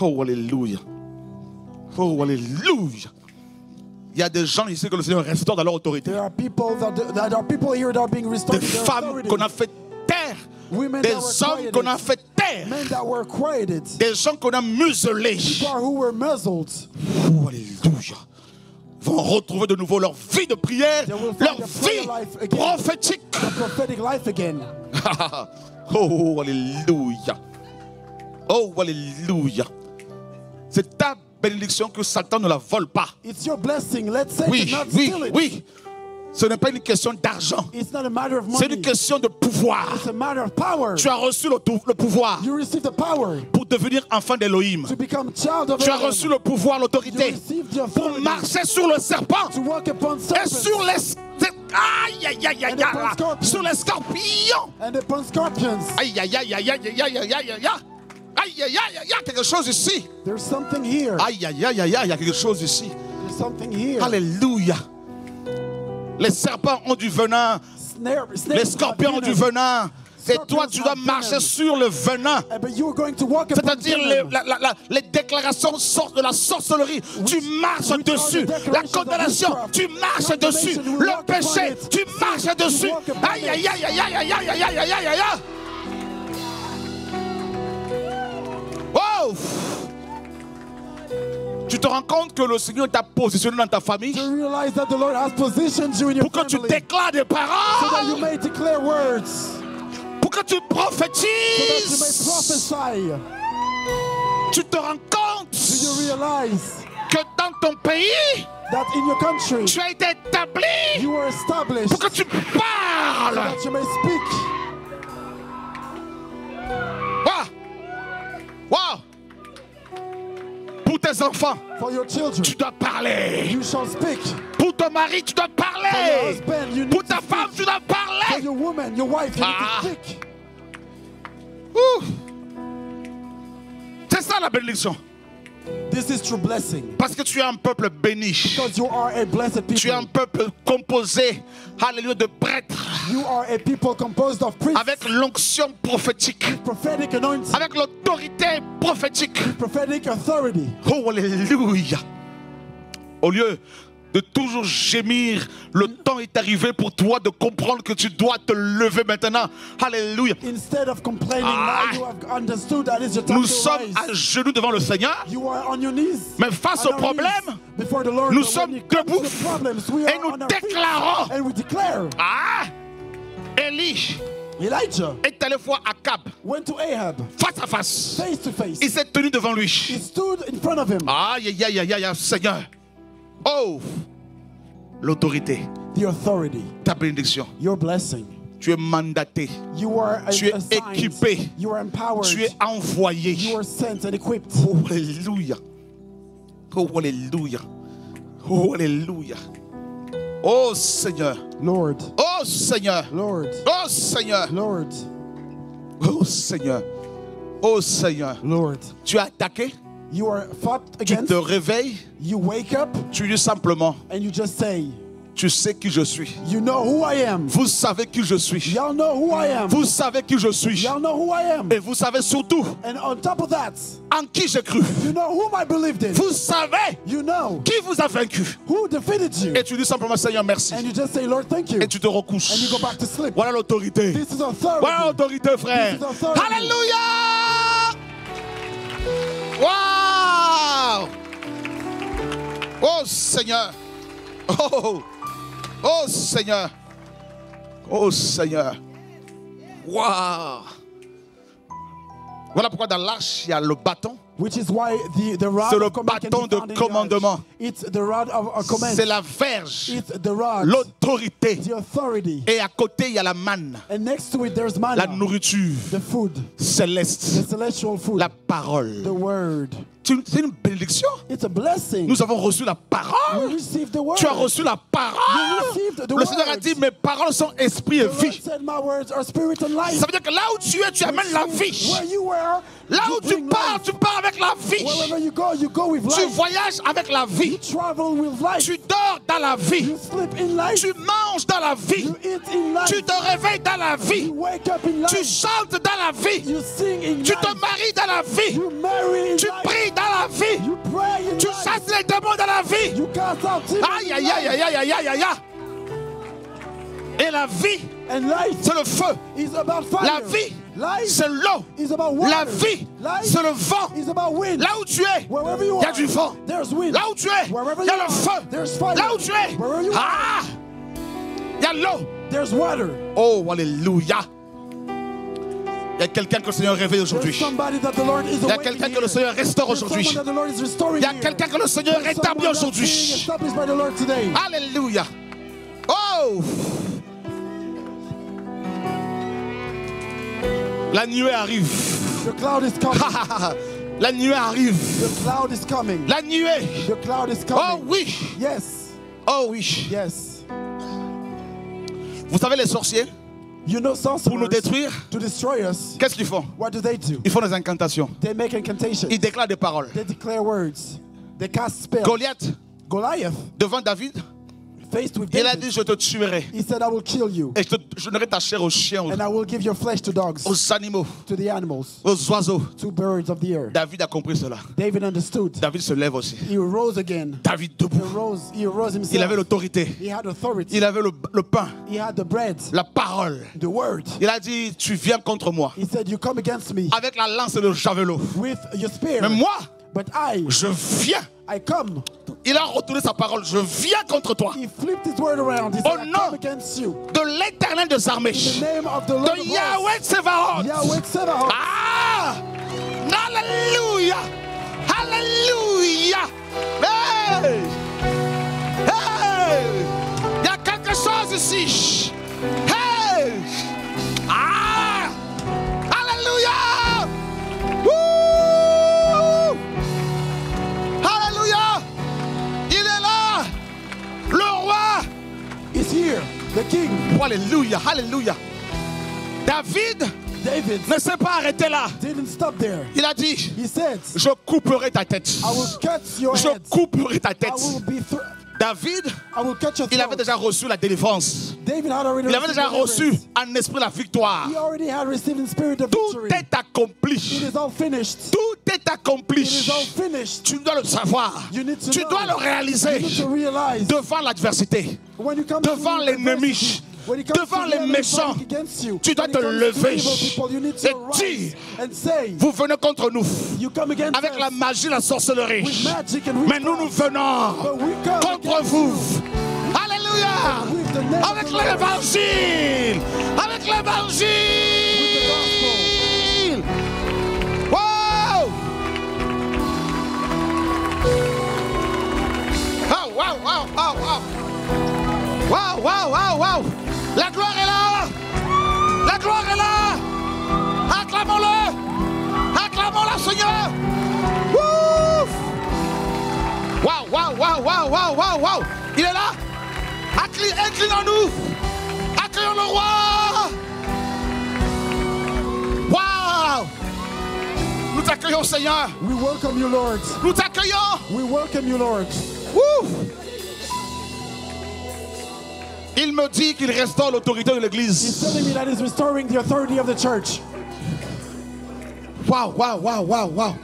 Oh, Alléluia. Oh, Alléluia. Il y a des gens ici que le Seigneur restaure dans leur autorité. There are people that, that are people here that are being restored Des femmes qu'on a fait taire. Women Des hommes qu'on a fait taire. Men that were quieted. Des gens qu'on a muselés. People who were muzzled. Oh, Alléluia. Vont retrouver de nouveau leur vie de prière, leur vie prophétique. (laughs) Oh, Alléluia. Oh, Alléluia. C'est ta bénédiction que Satan ne la vole pas. It's your blessing. Oui, not oui, steal it. oui. Ce n'est pas une question d'argent. It's not a matter of C'est une question de pouvoir. It's a matter of power. Tu as reçu le, le pouvoir You receive the power pour devenir enfant d'Élohim. to become child of Tu as reçu le pouvoir, l'autorité pour marcher sur le serpent to walk upon et sur les. Aïe, aïe, aïe, aïe, aïe, scorpions. sur les scorpions. and upon scorpions. Aïe, aïe, aïe, aïe, aïe, aïe, aïe, aïe, aïe, aïe. Aïe, aïe, aïe, aïe, il y a quelque chose ici. There's something here. Aïe, aïe, aïe, aïe, aïe, il y a quelque chose ici. There's something here. Alléluia. Les serpents ont du venin. Snare, snare, Les scorpions ont du venin. Et toi, tu dois marcher sur le venin. Uh, C'est-à-dire les, les déclarations sortent de la sorcellerie. Tu marches dessus. La condamnation, tu marches dessus. Le péché, tu marches dessus. Aïe, aïe, aïe, aïe, aïe, aïe, aïe, aïe, aïe, aïe, Wow! Tu te rends compte que le Seigneur t'a positionné dans ta famille? To realize that the Lord has positioned you in your pour que tu déclares des so that you paroles, may declare words, pour que tu so that you may prophétises. prophesy. Tu te rends compte Do you realize que dans ton pays, that in your country tu as été établi you are established pour que tu so parles. that you may speak? Waouh! Waouh! Pour tes enfants, For your children, tu dois parler. you shall speak. Pour ton mari, tu dois For your parler. husband, you need Pour ta femme, speak. tu dois For parler. your woman, your wife, you Ah. need to speak. Ouh. C'est ça la bénédiction. This is true blessing. Parce que tu es un peuple béni. Because you are a blessed Tu es un people. peuple composé, alléluia, de prêtres. You are a people composed of priests, Avec l'onction prophétique. prophetic anointing, Avec l'autorité prophétique. prophetic authority. Oh, alléluia. Au lieu de toujours gémir. Le temps est arrivé pour toi de comprendre que tu dois te lever maintenant. Alléluia. Nous sommes à genoux devant le Seigneur. Mais face au problème, nous sommes debout et nous déclarons. Ah, Élie. Elijah est allé voir Akab face à face. Face, to face. Il s'est tenu devant lui. He stood in front of him. Seigneur. Oh L'autorité, The authority, ta bénédiction. your blessing. Tu es mandaté. You are Tu es assigned. équipé. You are empowered. Tu es envoyé. You are sent and equipped. Oh, Alléluia. Oh, Alléluia. Oh, Alléluia. Oh, Seigneur. Lord, Oh, Seigneur. Lord, Oh, Seigneur. Lord, Oh, Seigneur. Oh, Seigneur. Lord. Tu as attaqué? You are fought Tu against. te réveilles. You wake up Tu dis simplement, and you just say, tu sais qui je suis. You know who I am. Vous savez qui je suis. Y'all know who I am. Vous savez qui je suis. Y'all know who I am. Et vous savez surtout And on top of that, en qui j'ai cru. you know whom I believed in. Vous savez You know qui vous a vaincu. who defeated you. Et tu dis simplement Seigneur merci. And you just say, Lord, thank you. Et tu te recouches. And you go back to sleep. Voilà l'autorité. This is authority. Voilà l'autorité, frère. This is authority. Alléluia. Wow. Oh Seigneur. Oh. Oh Seigneur. Oh Seigneur. Wow. Voilà pourquoi dans l'arche, il y a le bâton. Which is why the, the rod C'est le bâton de the commandement. the command. C'est la verge. The L'autorité. the. Et à côté, il y a la manne. And next to it, there's La manna, nourriture the food, the céleste. celestial food, La parole. the word. Tu- C'est une bénédiction. It's a blessing. Nous avons reçu la We parole. receive the word. Tu as reçu la You parole. received the Le Seigneur a dit, mes paroles sont esprit et vie. said, My words are spirit and life. Ça veut dire que là où tu es, tu amènes la vie. Where you were, Là you où tu pars, life. tu pars avec la vie. Wherever you go, you go with Tu life. voyages avec la vie. Travel with life. Tu dors dans la vie. You sleep in life. Tu manges dans la vie. You eat in life. Tu te réveilles dans la vie. You wake up in Tu chantes dans la vie. You sing in Tu life. te maries dans la vie. You marry in Tu life. pries dans la vie. Tu chasses les démons dans la vie. You cast out demons Aïe, aïe, aïe, aïe, aïe, aïe, aïe, aïe. Et la vie, c'est le feu. La vie, c'est l'eau. La vie, c'est le vent. Là où tu es, il y a du vent. Là où tu es, il y a le feu. Là où tu es, ah, il y a l'eau. There's water. Oh, alléluia. Il y a quelqu'un que le Seigneur réveille aujourd'hui. Il y a quelqu'un que le. Seigneur restaure aujourd'hui. Il y a quelqu'un que le Seigneur rétablit aujourd'hui. Alléluia. Oh! La nuée arrive. The cloud is coming. La nuée arrive. The cloud is coming. La nuée. The cloud is Oh oui. Yes. Oh oui. Yes. Vous savez les sorciers, You know pour nous détruire, to destroy us. qu'est-ce qu'ils font? What do they do? Ils font des incantations. They make incantations. Ils déclarent des paroles. They declare words. They cast spells. Goliath, Goliath devant David, faced with il a dit Je te tuerai. He said, I will kill you Et je, te, je donnerai ta chair aux chiens, aux, and I will give your flesh to dogs, aux animaux, to the animals, aux oiseaux. to birds of the air. David a compris cela. David understood. David se lève aussi. He rose again. David He debout. rose, he arose Il himself. avait l'autorité. He had authority. Il avait le, le pain, He had the bread, la parole. the word. Il a dit Tu viens contre moi He said, You come against me avec la lance et le javelot. with your spear. Mais moi, But I, je viens. I come. Il a retourné sa parole Je viens contre toi. He flipped his word around. He said, Oh I come against you. De l'éternel des armées. In the name of the Lord De Yahweh Tsevaot. Yahweh Tsebaot. Ah! Alléluia! Alléluia! Hey! Hey! Il y a quelque chose ici. Hey! King, alléluia! Alléluia! David David, ne s'est pas arrêté là. didn't stop there. Il a dit He said, Je couperai ta tête. I will cut your Je head. couperai ta I tête. will be David, il avait déjà reçu la délivrance. il avait déjà reçu en esprit la victoire. Tout est accompli. Tout est accompli. Tu dois le savoir. Tu dois le réaliser devant l'adversité, devant l'ennemi devant les méchants, tu dois te lever et dire, vous venez contre nous avec la magie, la sorcellerie. Mais nous, nous venons contre vous. Alléluia. Avec l'évangile. Avec l'évangile. Ah, wow. Wow, wow, wow, wow. Wow, wow, wow, wow. La gloire est là. La gloire est là. Acclamons-le. Acclamons-le, Seigneur. Waouh, waouh, waouh, waouh, waouh, waouh, waouh. Il est là. Inclinons-nous. Accueillons le roi. Waouh. Nous t'accueillons, Seigneur. We welcome you, Lord. Nous t'accueillons. We welcome you, Lord. Ouf. Il me dit qu'il restaure l'autorité de l'Église. Waouh, waouh, waouh, waouh, waouh.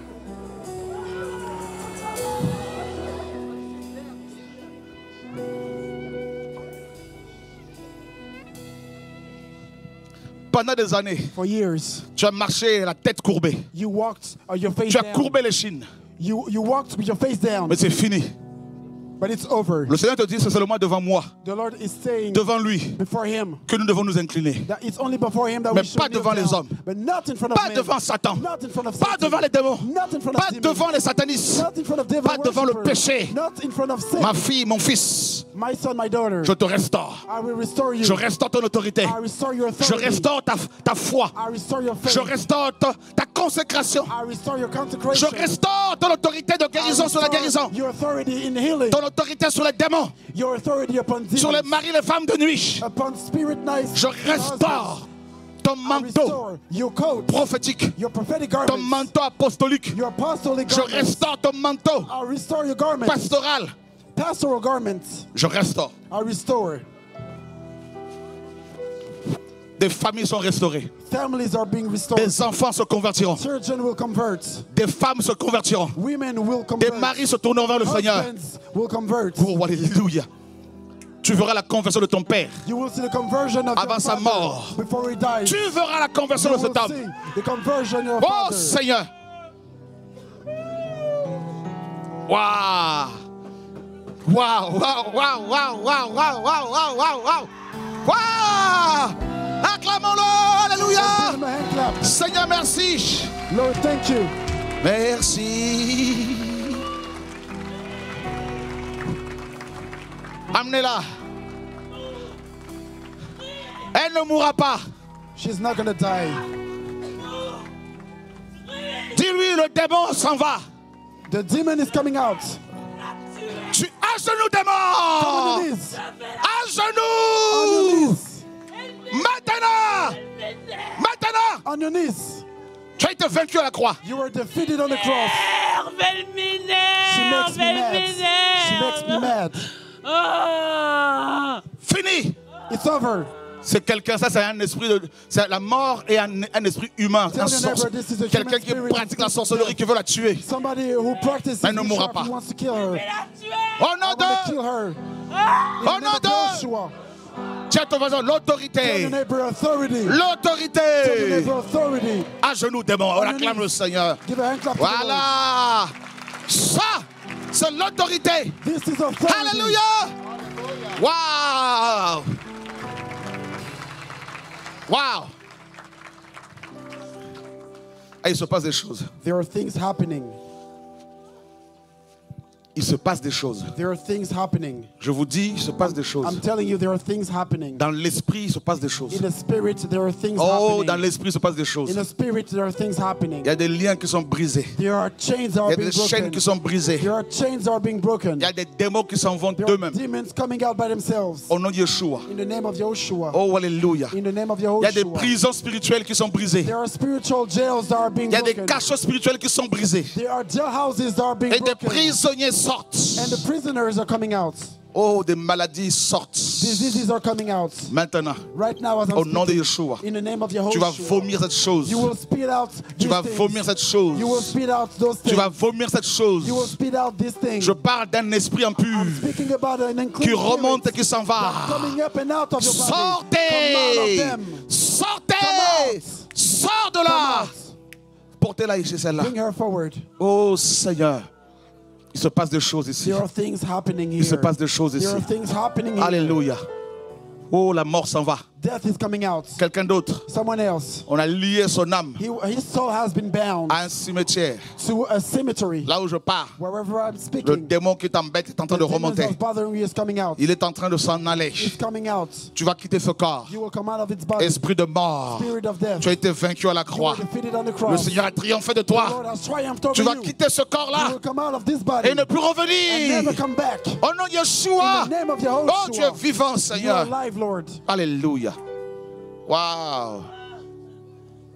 Pendant des années, For years, tu as marché la tête courbée. you walked uh, your face Tu as down. courbé les chines. You, you walked with your face down, Mais c'est fini. But it's over. Le Seigneur te dit, c'est seulement devant moi, The Lord is saying devant lui, before him que nous devons nous incliner. that it's only before him that Mais we should pas kneel devant les down, hommes. but not in front of Pas men, devant Satan. not in front of Pas Satan, devant les démons. not in front of Pas demons, devant les satanistes. not in front of devil Pas devant le worshippers, péché. not in front of sin. Ma fille, mon fils, My son, my daughter, je te restaure. I will restore you. Je restaure ton autorité. I restore your Je authority. restaure ta, ta foi. I restore your faith. Je restaure ta, ta consécration. I restore your Je consecration. restaure ton autorité de I guérison sur la restore guérison. Your authority in healing. Ton autorité sur les démons. Your authority upon Sur les maris, les femmes de nuit. Upon spirit nice. Je restaure ton manteau restore your coat. prophétique. Your Ton manteau apostolique. Your Je restaure ton manteau pastoral. Pastoral garments. Je restaure. I restore. Des familles sont restaurées. Families are being restored. Des enfants se convertiront. Children will convert. Des femmes se convertiront. Women will Des maris se tourneront vers le Seigneur. Husbands will convert. Oh, alléluia. Tu verras la conversion de ton père. You will see the conversion of Avant sa mort. before he dies. Tu verras la conversion You de cet homme. see the conversion of your Oh father. Seigneur. Waouh. Waouh, waouh, waouh, waouh, waouh, waouh, waouh, waouh, waouh, waouh. Acclamons-le. Alléluia. Seigneur, merci. Lord, thank you. Merci. Amenez-la. Elle ne mourra pas. She's not going to die. Dis-lui, le démon s'en va. The demon is coming out. Tu à genoux, démon. À genoux. Maintenant. Maintenant. On your knees. Tu as été vaincu à la croix. You were defeated on the cross. Elle She m'énerve, makes me elle mad. She makes me m'énerve. mad. Ah. Fini. It's over. C'est quelqu'un, ça c'est un esprit de. C'est la mort et un, un esprit humain. Tell un sorce- Quelqu'un qui pratique la sorcellerie, qui veut la tuer. Somebody who practices Elle ne mourra pas. who wants to kill her. La tuer. Au nom de. kill her. Au nom de. Joshua. Tiens ton voisin, l'autorité. L'autorité. À genoux, démon. On your acclame le Seigneur. Voilà. Ça, c'est l'autorité. Alléluia. Waouh. Waouh. Et il se passe des choses. There are things happening. Il se passe des choses. There are things happening. Je vous dis, il se passe des choses. I'm telling you, there are things happening. Dans l'esprit, il se passe des choses. In the spirit, there are things Oh, dans l'esprit, il se passe des In choses. the spirit, there are things happening. Il y a des liens qui sont brisés. There are chains that Il y are a being des chaînes broken. qui sont brisées. There are chains are being broken. Il y a des démons qui s'en vont are d'eux-mêmes. demons coming out by themselves. Au nom de Yeshua. In the name of. Oh, Alléluia. In the name of Il y a des prisons spirituelles qui sont brisées. There are spiritual jails that are being Il y a des broken. cachots spirituels qui sont brisés. There are jailhouses that are being Et des broken. prisonniers sortent. And the prisoners are coming out. Oh, des maladies sortent. Diseases are coming out. Maintenant, Right now, as I'm au nom de Yeshua, in the name of tu vas vomir cette chose. you will speed out Tu vas things. vomir cette chose. You will speed out those Tu things. vas vomir cette chose. You will speed out these things. Je parle d'un esprit impur Speaking about an qui remonte et qui s'en va. coming up and out of your out of Sortez. Sortez. Sors de là. Portez-la ici, celle-là. Bring her forward. Oh Seigneur, il se passe des choses ici. There are things happening here. Il se passe des choses There ici. are things happening here. Alléluia. Oh, la mort s'en va. Death is coming out. Quelqu'un d'autre. Someone else. On a lié son âme He, his soul has been bound à un cimetière. to a cemetery. Là où je pars, Wherever I'm le speaking, démon qui t'embête est en train the de remonter. that's bothering you is coming out. Il est en train de s'en aller. It's coming out. Tu vas quitter ce corps. You will come out of its body. Esprit de mort. Spirit of death. Tu as été vaincu à la You were croix. defeated on the Le. Seigneur a triomphé de The Lord toi. has triumphed over Tu vas you. quitter ce You corps-là will come out of this body et ne plus and revenir. never come back. Au nom de Yeshua. In the name of Oh, tu es vivant, You are Seigneur. alive, Lord. Alléluia. Waouh.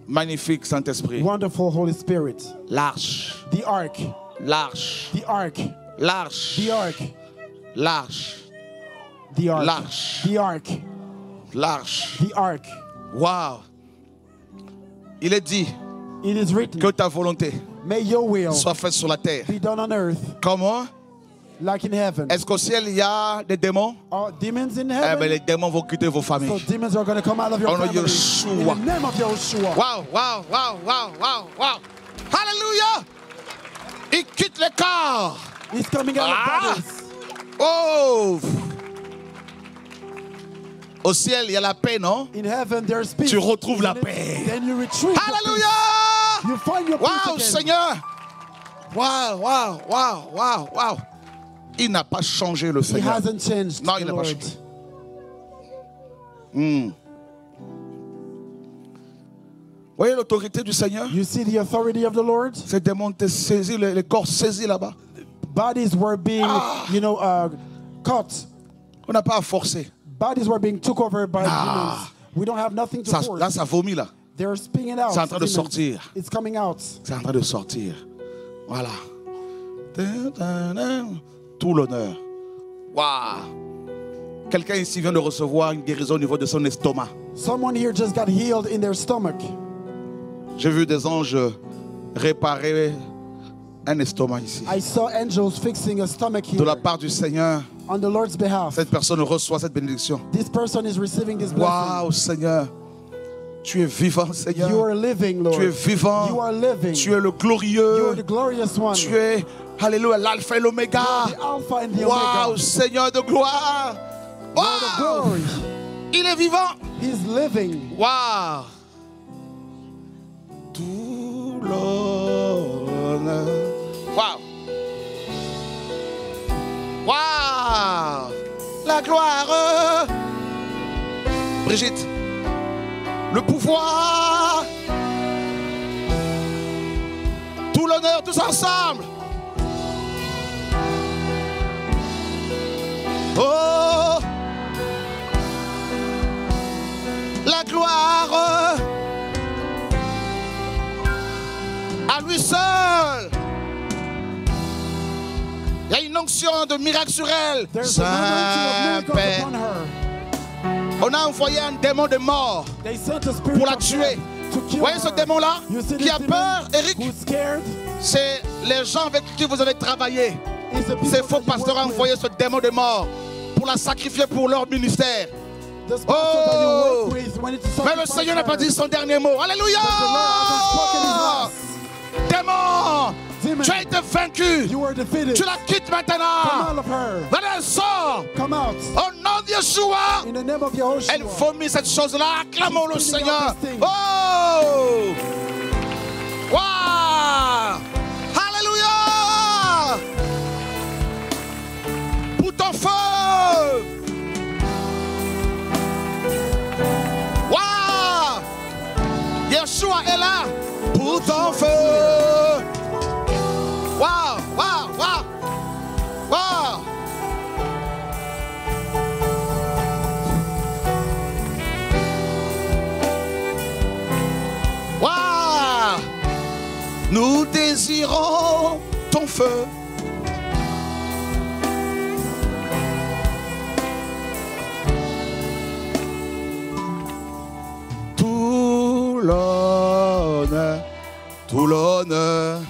Magnifique Saint-Esprit. Wonderful Holy Spirit. L'arche. The ark. L'arche. The ark. L'arche. The ark. L'arche. The ark. L'arche. The ark. L'arche. The ark. Waouh. Il est dit It is written, que ta volonté May your will soit faite sur la terre. be done on earth Comment? Like in heaven. Est-ce qu'au ciel il y a des démons? Are demons in Eh heaven? bien, les démons vont quitter vos So familles. demons are going to come out of your Oh, no, family. Yeshua. In the name of Yahushua. Waouh, waouh, waouh, waouh, waouh, waouh. Alléluia. Il quitte le corps. He's coming out Ah. of bodies. Oh. Au ciel, il y a la paix, non? In heaven, there's peace. Tu retrouves la paix. Then you retrieve peace. You find your peace Waouh, again. Seigneur. Waouh, waouh, waouh, waouh, waouh. Il n'a pas changé, le He Seigneur. hasn't changed, Non, il n'a pas changé. Hmm. Voyez l'autorité du Seigneur? You see the authority of the Lord? Ces démons étaient saisis, les, les corps saisis là-bas. Bodies were being, Ah. you know, uh, caught. On n'a pas à forcer. Bodies were being took over by Ah. demons. We don't have nothing to Ça- force. là, ça vomit là. They're spinning out. C'est en train de sortir. It's coming out. C'est en train de sortir. Voilà. Tout l'honneur. Waouh. Quelqu'un ici vient de recevoir une guérison au niveau de son estomac. Someone here just got healed in their stomach. J'ai vu des anges réparer un estomac ici. I saw angels fixing a stomach De la part du Seigneur, on the Lord's behalf. cette personne reçoit cette bénédiction. This person is receiving this blessing. Waouh, Seigneur. Tu es vivant, Seigneur. You are living, Lord. Tu es vivant. You are living. Tu es le You are glorieux. the glorious one. Tu es, alléluia, l'alpha et l'oméga. Omega. Seigneur de gloire. Lord of glory. Il est vivant. He's living. Waouh. l'honneur. Waouh! Waouh! La gloire! Brigitte, le pouvoir, tout l'honneur, tous ensemble. Oh, la gloire à lui seul. Il y a une onction de miracle sur elle. On a envoyé un démon de mort pour la tuer. Vous voyez ce démon-là qui a peur, Eric? C'est les gens avec qui vous avez travaillé. Ces faux pasteurs ont envoyé ce démon de mort pour la sacrifier pour leur ministère. Oh! Mais le Seigneur n'a pas dit son dernier mot. Alléluia! Démon, tu as été vaincu. Tu la quittes maintenant. Allez, sors. Come out. Au Yeshua. In the name of Yahushua. Elle vomit cette chose-là. Acclamons le Seigneur. Oh! Waouh! Alléluia! Pour ton feu! Waouh! Yeshua est là pour ton feu! Désirons ton feu. Tout l'honneur, tout l'honneur.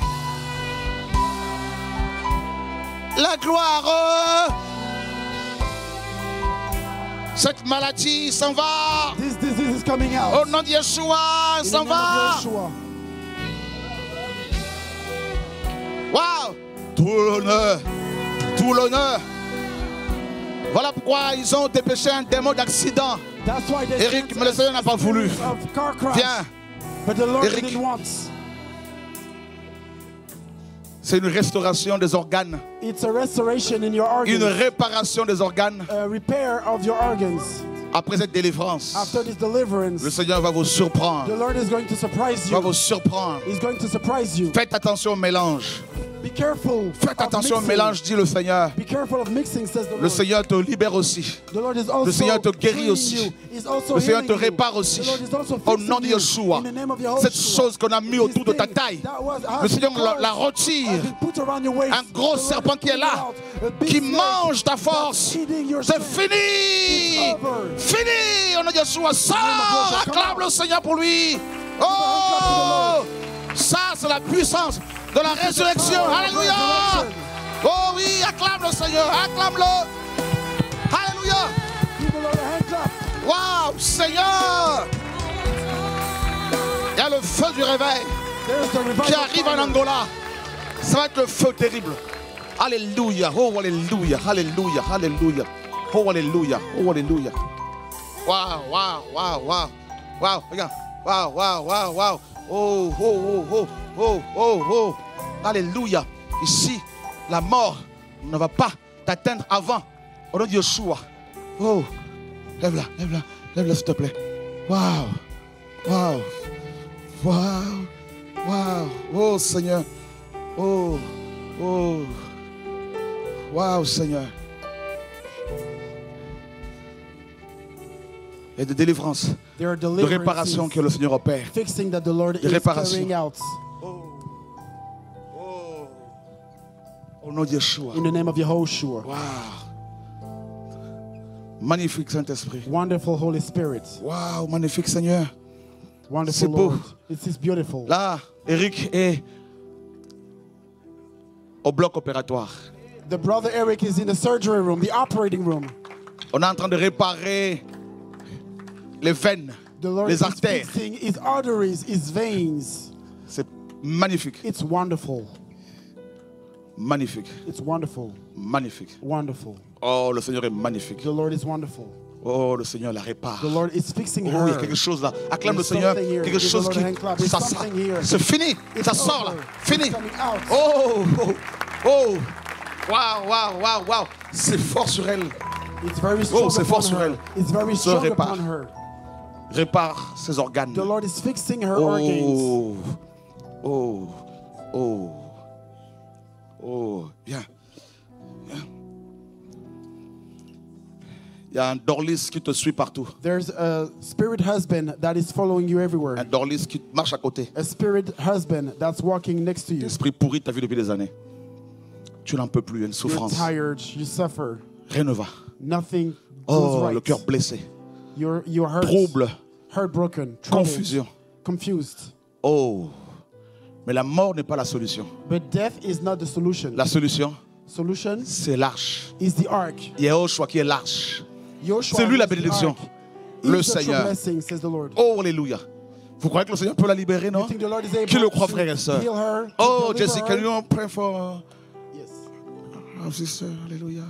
La gloire. Cette maladie s'en va. This disease is coming out. Au nom de Yeshua, s'en va. Waouh Tout l'honneur, tout l'honneur. Voilà pourquoi ils ont dépêché un démon d'accident. Eric, mais le Seigneur n'a pas voulu. Viens, But the Lord Eric. didn't want. c'est une restauration des organes, It's a restoration in your organs. une réparation des organes a repair of your organs. Après cette délivrance. After this deliverance, Le Seigneur va vous the surprendre, Lord is going to surprise va you. vous surprendre. He's going to surprise you. Faites attention au mélange. Faites attention au mélange, dit le Seigneur. Be careful of mixing, says the Le. Seigneur te libère aussi. Also Seigneur te guérit aussi. Le Seigneur te répare aussi. Au nom de. Yeshua. Cette chose qu'on a mis autour de ta taille, le Seigneur la, la retire. Un gros serpent qui est là, qui mange ta force. C'est fini. Fini. Au nom de Yeshua, sors. Acclame le Seigneur pour lui. Oh, ça c'est la puissance de la résurrection. Alléluia. Oh oui, acclame le Seigneur. Acclame-le. Alléluia. Waouh, Seigneur. Il y a le feu du réveil. Qui arrive en. Angola. Ça va être le feu terrible. Alléluia. Oh, alléluia. Alléluia. Alléluia. Oh, alléluia. Oh, alléluia. Waouh, waouh, waouh, waouh. Waouh, regarde. Waouh, waouh, waouh, waouh. Oh, oh, oh, oh, oh, oh, oh. Alléluia. Ici, la mort ne va pas t'atteindre avant. Au nom de Yeshua. Oh, lève-la, lève-la, lève-la, s'il te plaît. Waouh, waouh, waouh. Waouh, oh Seigneur. Oh, oh. Waouh Seigneur. Il y a des délivrances, de deliverances, réparation que le Seigneur opère. fixing that in the name of Yahushua. Waouh. Magnifique Saint-Esprit. Wonderful Holy Spirit. Wow, magnifique Seigneur. C'est Wonderful beau. It is beautiful. Là, Eric est au bloc opératoire. The brother Eric is in the surgery room, the operating room. On est en train de réparer les veines, The Lord les is artères. fixing his arteries, his veins. C'est magnifique, It's wonderful. Magnifique, It's wonderful. magnifique. Wonderful. Oh, le Seigneur est magnifique. The Lord is wonderful. Oh, le Seigneur la répare. The Lord is fixing Oh, il y a quelque chose là. Acclame le Seigneur. here. Quelque Give chose qui. Ça, here. c'est fini. It's Ça sort là. Fini. Out. Oh, oh, oh. Waouh, waouh, waouh, waouh. C'est fort sur elle. It's very strong Oh, c'est fort sur elle. It's very Se répare. Répare ses organes. The Lord is fixing her organs. Oh, oh, oh, bien. Il y a un Dorlis qui te suit partout. There's a spirit husband that is following you Un everywhere. Dorlis qui marche à côté. A spirit husband that's walking next to you. L'esprit pourri ta vie depuis des années. Tu n'en peux plus, il y a une You're souffrance. tired. You suffer. Rien ne va. Nothing Oh, goes le right. cœur blessé. You're you're hurt. Trouble, Heartbroken. confusion. Confused. Oh. Mais la mort n'est pas la solution. But death is not the solution. La solution, solution c'est l'arche. is the ark. Yahushua qui est l'arche. C'est lui la bénédiction. Le Seigneur. blessing, says the Lord. Oh, alléluia. Vous croyez que le Seigneur peut la libérer, non? Qui le croit, frères et sœurs Oh, Jessica, her? you pray for Yes. our sister. Alléluia.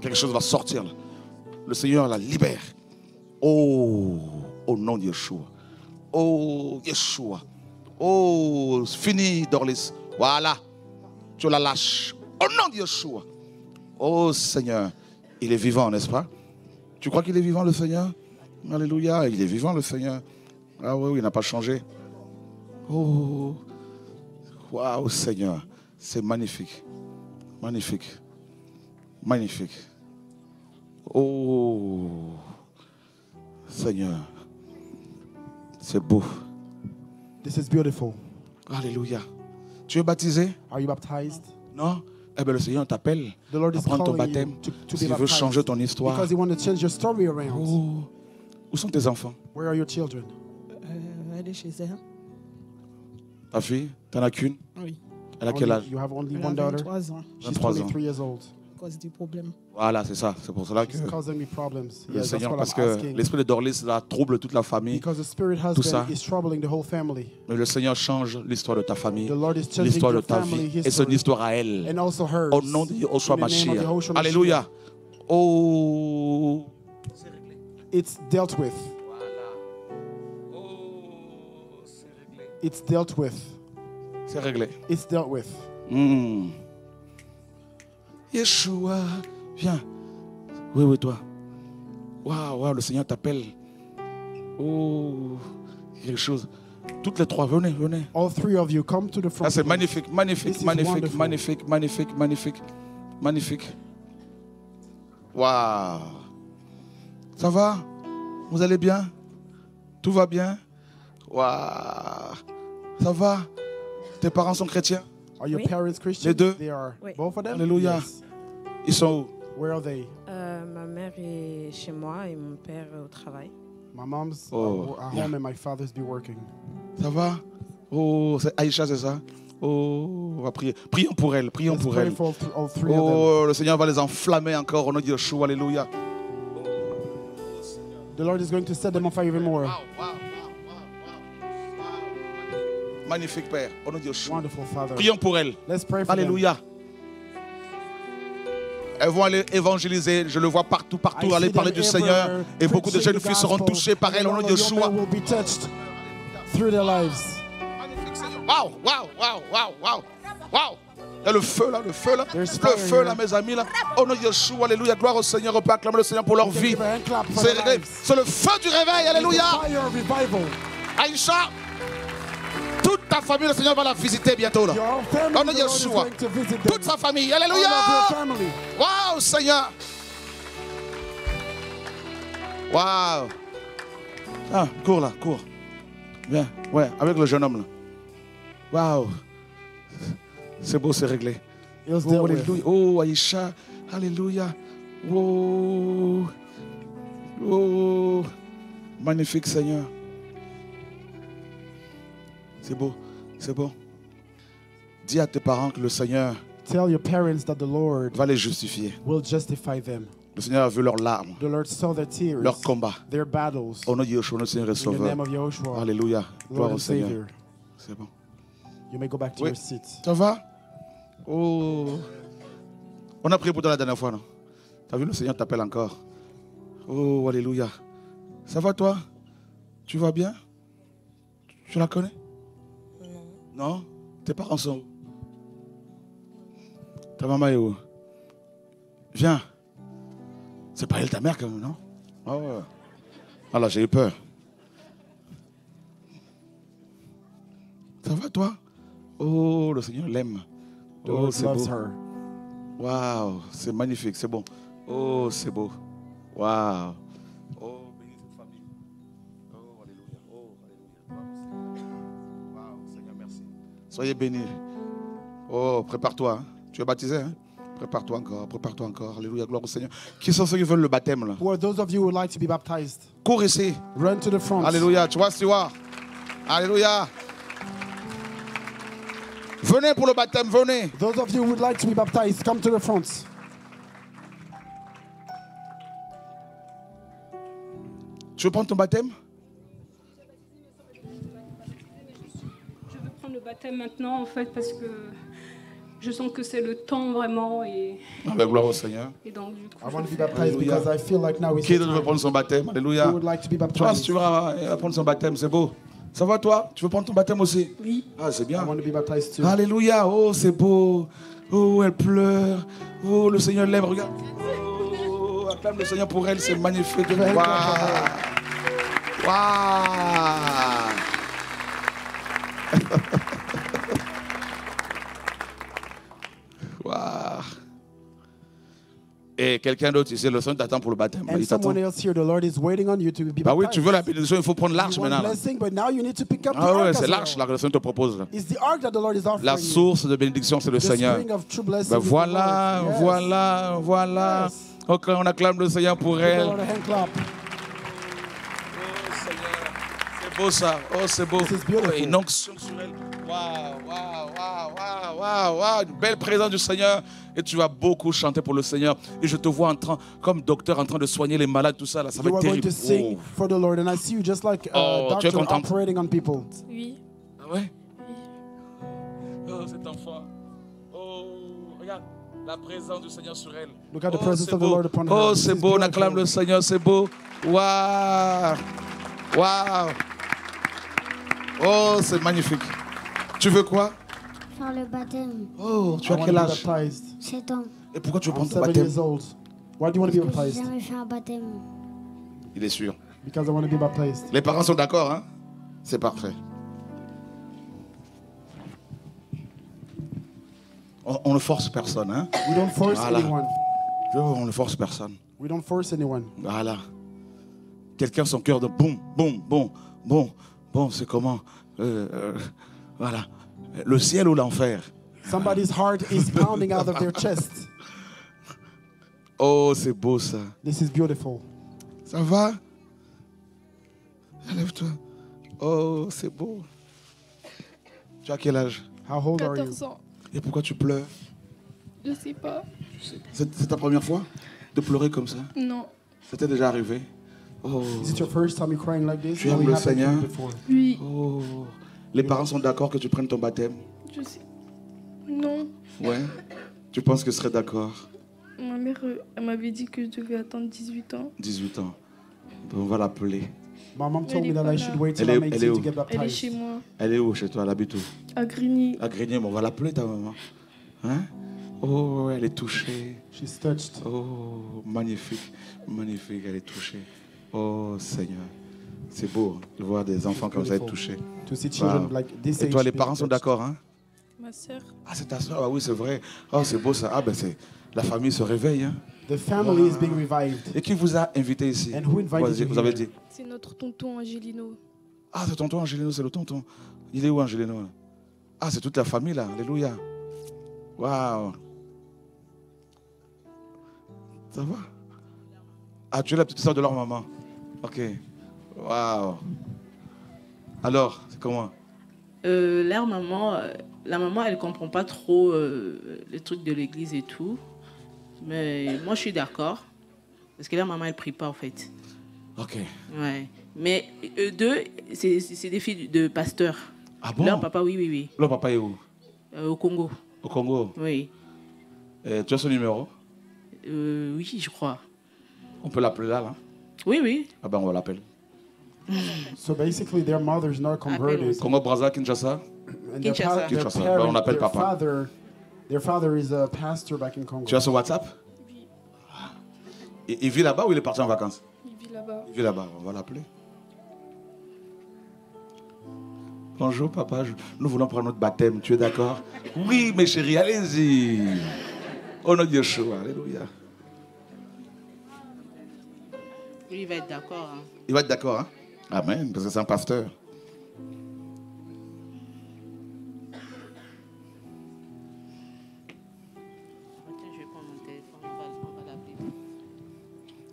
Quelque chose va sortir. là. Le Seigneur la libère. Oh, au nom de Yeshua. Oh, Yeshua. Oh, fini, Dorlis. Voilà. Tu la lâches. Au nom de Yeshua. Oh, Seigneur. Il est vivant, n'est-ce pas? Tu crois qu'il est vivant, le Seigneur? Alléluia. Il est vivant, le Seigneur. Ah oui, oui, il n'a pas changé. Oh, waouh, Seigneur. C'est magnifique. Magnifique. Magnifique. Oh, Seigneur. C'est beau. This is beautiful. Alléluia. Tu es baptisé? Are you baptized? Non? Eh bien, le Seigneur t'appelle The Lord à is prendre ton baptême. you to, to S'il be veut changer ton histoire. Because he wants to change your story around. Oh. Où sont tes enfants? Where are your children? Euh, elle est chez elle. Ta fille? T'en as qu'une? Oui. Elle a quel âge? You have only Elle a one daughter? 23 ans. She's 23 ans. 23 years old. À cause du problème. Voilà, c'est ça. C'est pour cela que le Seigneur, parce que l'esprit de Dorlis là, trouble toute la famille. Because the spirit ça. husband is troubling the whole family. Mais le Seigneur change l'histoire de ta famille, The Lord is changing l'histoire de ta family vie et son histoire à elle. And also hers. Au nom de of Mashiach. Alléluia. Oh. It's dealt with. It's dealt with. C'est réglé. It's dealt with. Hmm. Yeshua, viens. Oui, oui, toi. Waouh, waouh, le Seigneur t'appelle. Oh, quelque chose. Toutes les trois, venez, venez. All three of you come to the front. Ah, c'est magnifique, magnifique, magnifique, magnifique, magnifique, magnifique. Waouh. Ça va? Vous allez bien? Tout va bien? Waouh. Ça va? Tes parents sont chrétiens? Are your Oui. parents Christians? Les deux? They are. Oui. Both of them? Alléluia. Yes. Ils sont où? Where are they? Euh, ma mère est chez moi et mon père est au travail. My mom's Oh, at yeah. home and my father's be working. Ça va? Oh, c'est Aïcha, c'est ça? Oh, on va prier. Prions pour elle, prions Let's pour pray elle. for all, th- all three of them. Oh, le Seigneur va les enflammer encore au nom de Yeshua. Alléluia. The Lord is going to set them on fire even more. Magnifique Père, au nom de Father. Prions pour elle. Let's pray for them. Alléluia. Elles vont aller évangéliser, je le vois partout, partout, aller parler du Seigneur. Et beaucoup de jeunes filles seront touchées par elle au nom de touched through their lives. Waouh, waouh, waouh, waouh, waouh, waouh. Il y a le feu là, le feu là, le feu là, mes amis là. Au nom de Yeshua, alléluia, gloire au Seigneur. On peut acclamer le Seigneur pour leur vie. C'est le feu du réveil, alléluia. Aïcha, ta famille, le Seigneur va la visiter bientôt là. Au nom de Yeshua. Toute sa famille, alléluia. Waouh, Seigneur. Waouh. Ah, cours là, cours. Viens, ouais, avec le jeune homme là. Waouh. C'est beau, c'est réglé. Oh, alléluia. Oh, Aïcha. Alléluia. Oh. Oh. Magnifique Seigneur. C'est beau, c'est beau. Dis à tes parents que le Seigneur Tell your parents that the Lord va les justifier. will justify them. Le Seigneur a vu leurs larmes, The Lord saw their tears, leurs combats. their battles. Au nom de Yeshua, notre Seigneur et Sauveur. Alléluia. Gloire au Seigneur. C'est bon. You may go back to Oui. your seat. Ça va? Oh. On a prié pour toi la dernière fois, non? T'as vu, le Seigneur t'appelle encore. Oh, Alléluia. Ça va toi? Tu vas bien? Tu la connais? Non? Tes parents sont où? Ta maman est où? Viens. C'est pas elle ta mère quand même, non? Ah ouais. Ah là, j'ai eu peur. Ça va toi? Oh, le Seigneur l'aime. Oh, c'est beau. Waouh, c'est magnifique, c'est bon. Oh, c'est beau. Waouh. Soyez bénis. Oh, prépare-toi. hein. Tu es baptisé, hein? Prépare-toi encore, prépare-toi encore. Alléluia, gloire au Seigneur. Qui sont ceux qui veulent le baptême, là? Who are those of you who would like to be baptized? Cours ici. Run to the front. Alléluia. Tu vois, Stewart? Alléluia. Venez pour le baptême, venez. Those of you who would like to be baptized, come to the front. Tu veux prendre ton baptême? Maintenant, en fait, parce que je sens que c'est le temps vraiment. Et, Avec gloire au Seigneur. et donc, du coup, I je want to be baptized Alléluia. because I feel like now is Qui the veut prendre son baptême? Alléluia. Who would like to be Tu baptized? vas, prendre son baptême, c'est beau. Ça va toi? Tu veux prendre ton baptême aussi? Oui. Ah, c'est I bien. want to be baptized too. Alléluia. Oh, c'est beau. Oh, elle pleure. Oh, le Seigneur l'aime. Regarde. Oh, acclame le Seigneur pour elle. C'est magnifique. Waouh. Waouh. (laughs) Et quelqu'un d'autre ici, le Seigneur t'attend pour le baptême. And Il t'attend. Bah oui, tu veux la bénédiction, il faut prendre l'arche maintenant. là. blessing, but now you need to pick up the Ah ark c'est l'arche well. là que le Seigneur te propose. là. It's the ark that the Lord is offering La source de bénédiction, c'est le Seigneur. Ben voilà. Yes. voilà, voilà. Yes. Ok, on acclame le Seigneur pour elle. Clap. C'est beau ça. Oh, c'est beau. This is beautiful. Oh, une onction sur elle. Waouh, waouh, waouh, waouh, waouh, waouh. Une belle présence du Seigneur. Et tu vas beaucoup chanter pour le Seigneur. Et je te vois en train, comme docteur, en train de soigner les malades, tout ça. Là, ça va être are going terrible. to sing Oh. for the Lord, and I see you just like a tu es doctor contente? operating on people. Oui. Ah ouais? Oh, cet enfant. Oh, regarde la présence du Seigneur sur elle. Look at the oh, presence of the beau. Lord upon her. Oh, c'est beau, on acclame le Seigneur, c'est beau. Waouh Waouh Oh, c'est magnifique. Tu veux quoi? Faire le baptême. Oh, tu I as quel âge? baptized. 7 ans. Et pourquoi tu veux prendre seven baptême? years old. Why do you want to be Parce que j'ai baptized? jamais fait un baptême. Il est sûr. Because I want to be baptized. Les parents sont d'accord, hein? C'est parfait. On, on ne force personne, hein? We don't force Voilà. anyone. On ne force personne. We don't force anyone. Voilà. Quelqu'un, son cœur de boum, boum, boum, boum, bon, c'est comment? Euh, euh, Voilà. Le ciel ou l'enfer? Somebody's heart is pounding out of their chest. (laughs) Oh, c'est beau ça. This is beautiful. Ça va? Lève-toi. Oh, c'est beau. Tu as quel âge? How old are you? 14 ans. Et pourquoi tu pleures? Je sais pas. C'est ta première fois de pleurer comme ça? Non. C'était déjà arrivé Oh, Is it your first time you're crying like this? Tu aimes it le you Seigneur? before? Oui. oh. Les parents sont d'accord que tu prennes ton baptême? Je sais. Non. Ouais. Tu penses que ce serait d'accord? Ma mère, elle m'avait dit que je devais attendre 18 ans. 18 ans. On va l'appeler. My mom told Elle me est that I should wait till Elle est- I'm elle 18 est to où? get Elle est baptized. chez moi, Elle est où chez toi? Elle habite où? À Grigny. À Grigny, mais on va l'appeler ta maman. Hein? Oh, elle est touchée. She's touched. Oh, magnifique, magnifique, elle est touchée. Oh, Seigneur. C'est beau hein, de voir des enfants comme ça être beautiful. touchés. To see children Wow. like this Et toi, les parents sont touched. d'accord, hein? Ma sœur, Ah, c'est ta soeur Ah oui, c'est vrai. Oh, c'est beau ça. Ah, ben c'est... La famille se réveille, hein The family is being revived. Et qui vous a invité ici? And who invited you Vous avez dit. c'est notre tonton Angelino. Ah, c'est tonton Angélino, c'est le tonton. Il est où, Angélino là Ah, c'est toute la famille, là. Alléluia. Waouh. Ça va? Ah, tu es la petite soeur de leur maman. Ok. Waouh. Alors, c'est comment? Euh, leur maman, euh, la maman, elle comprend pas trop euh, les trucs de l'église et tout. Mais moi, je suis d'accord. Parce que leur maman, elle prie pas, en fait. Ok. Ouais. Mais eux deux, c'est des filles de pasteurs. Ah bon? Leur papa, oui, oui, oui. Le papa est où? Euh, au Congo, Au Congo. oui. Et tu as son numéro? Euh, oui, je crois. On peut l'appeler là, là Oui, oui. Ah ben on va l'appeler. (laughs) So basically, their mother's not converted. Congo Brazza, Kinshasa? And their, Kinshasa. their Kinshasa. Bah, on appelle their papa. father, their father is a pastor back in Congo. Tu as son WhatsApp il, il vit là-bas ou il est parti en vacances? Il vit là-bas. Il vit là-bas, on va l'appeler. Bonjour papa, nous voulons prendre notre baptême, tu es d'accord? Oui mes chéris, allez-y. Au nom de Yeshua, alléluia. Lui, il va être d'accord. hein. Il va être d'accord, hein? Amen, parce que c'est un pasteur.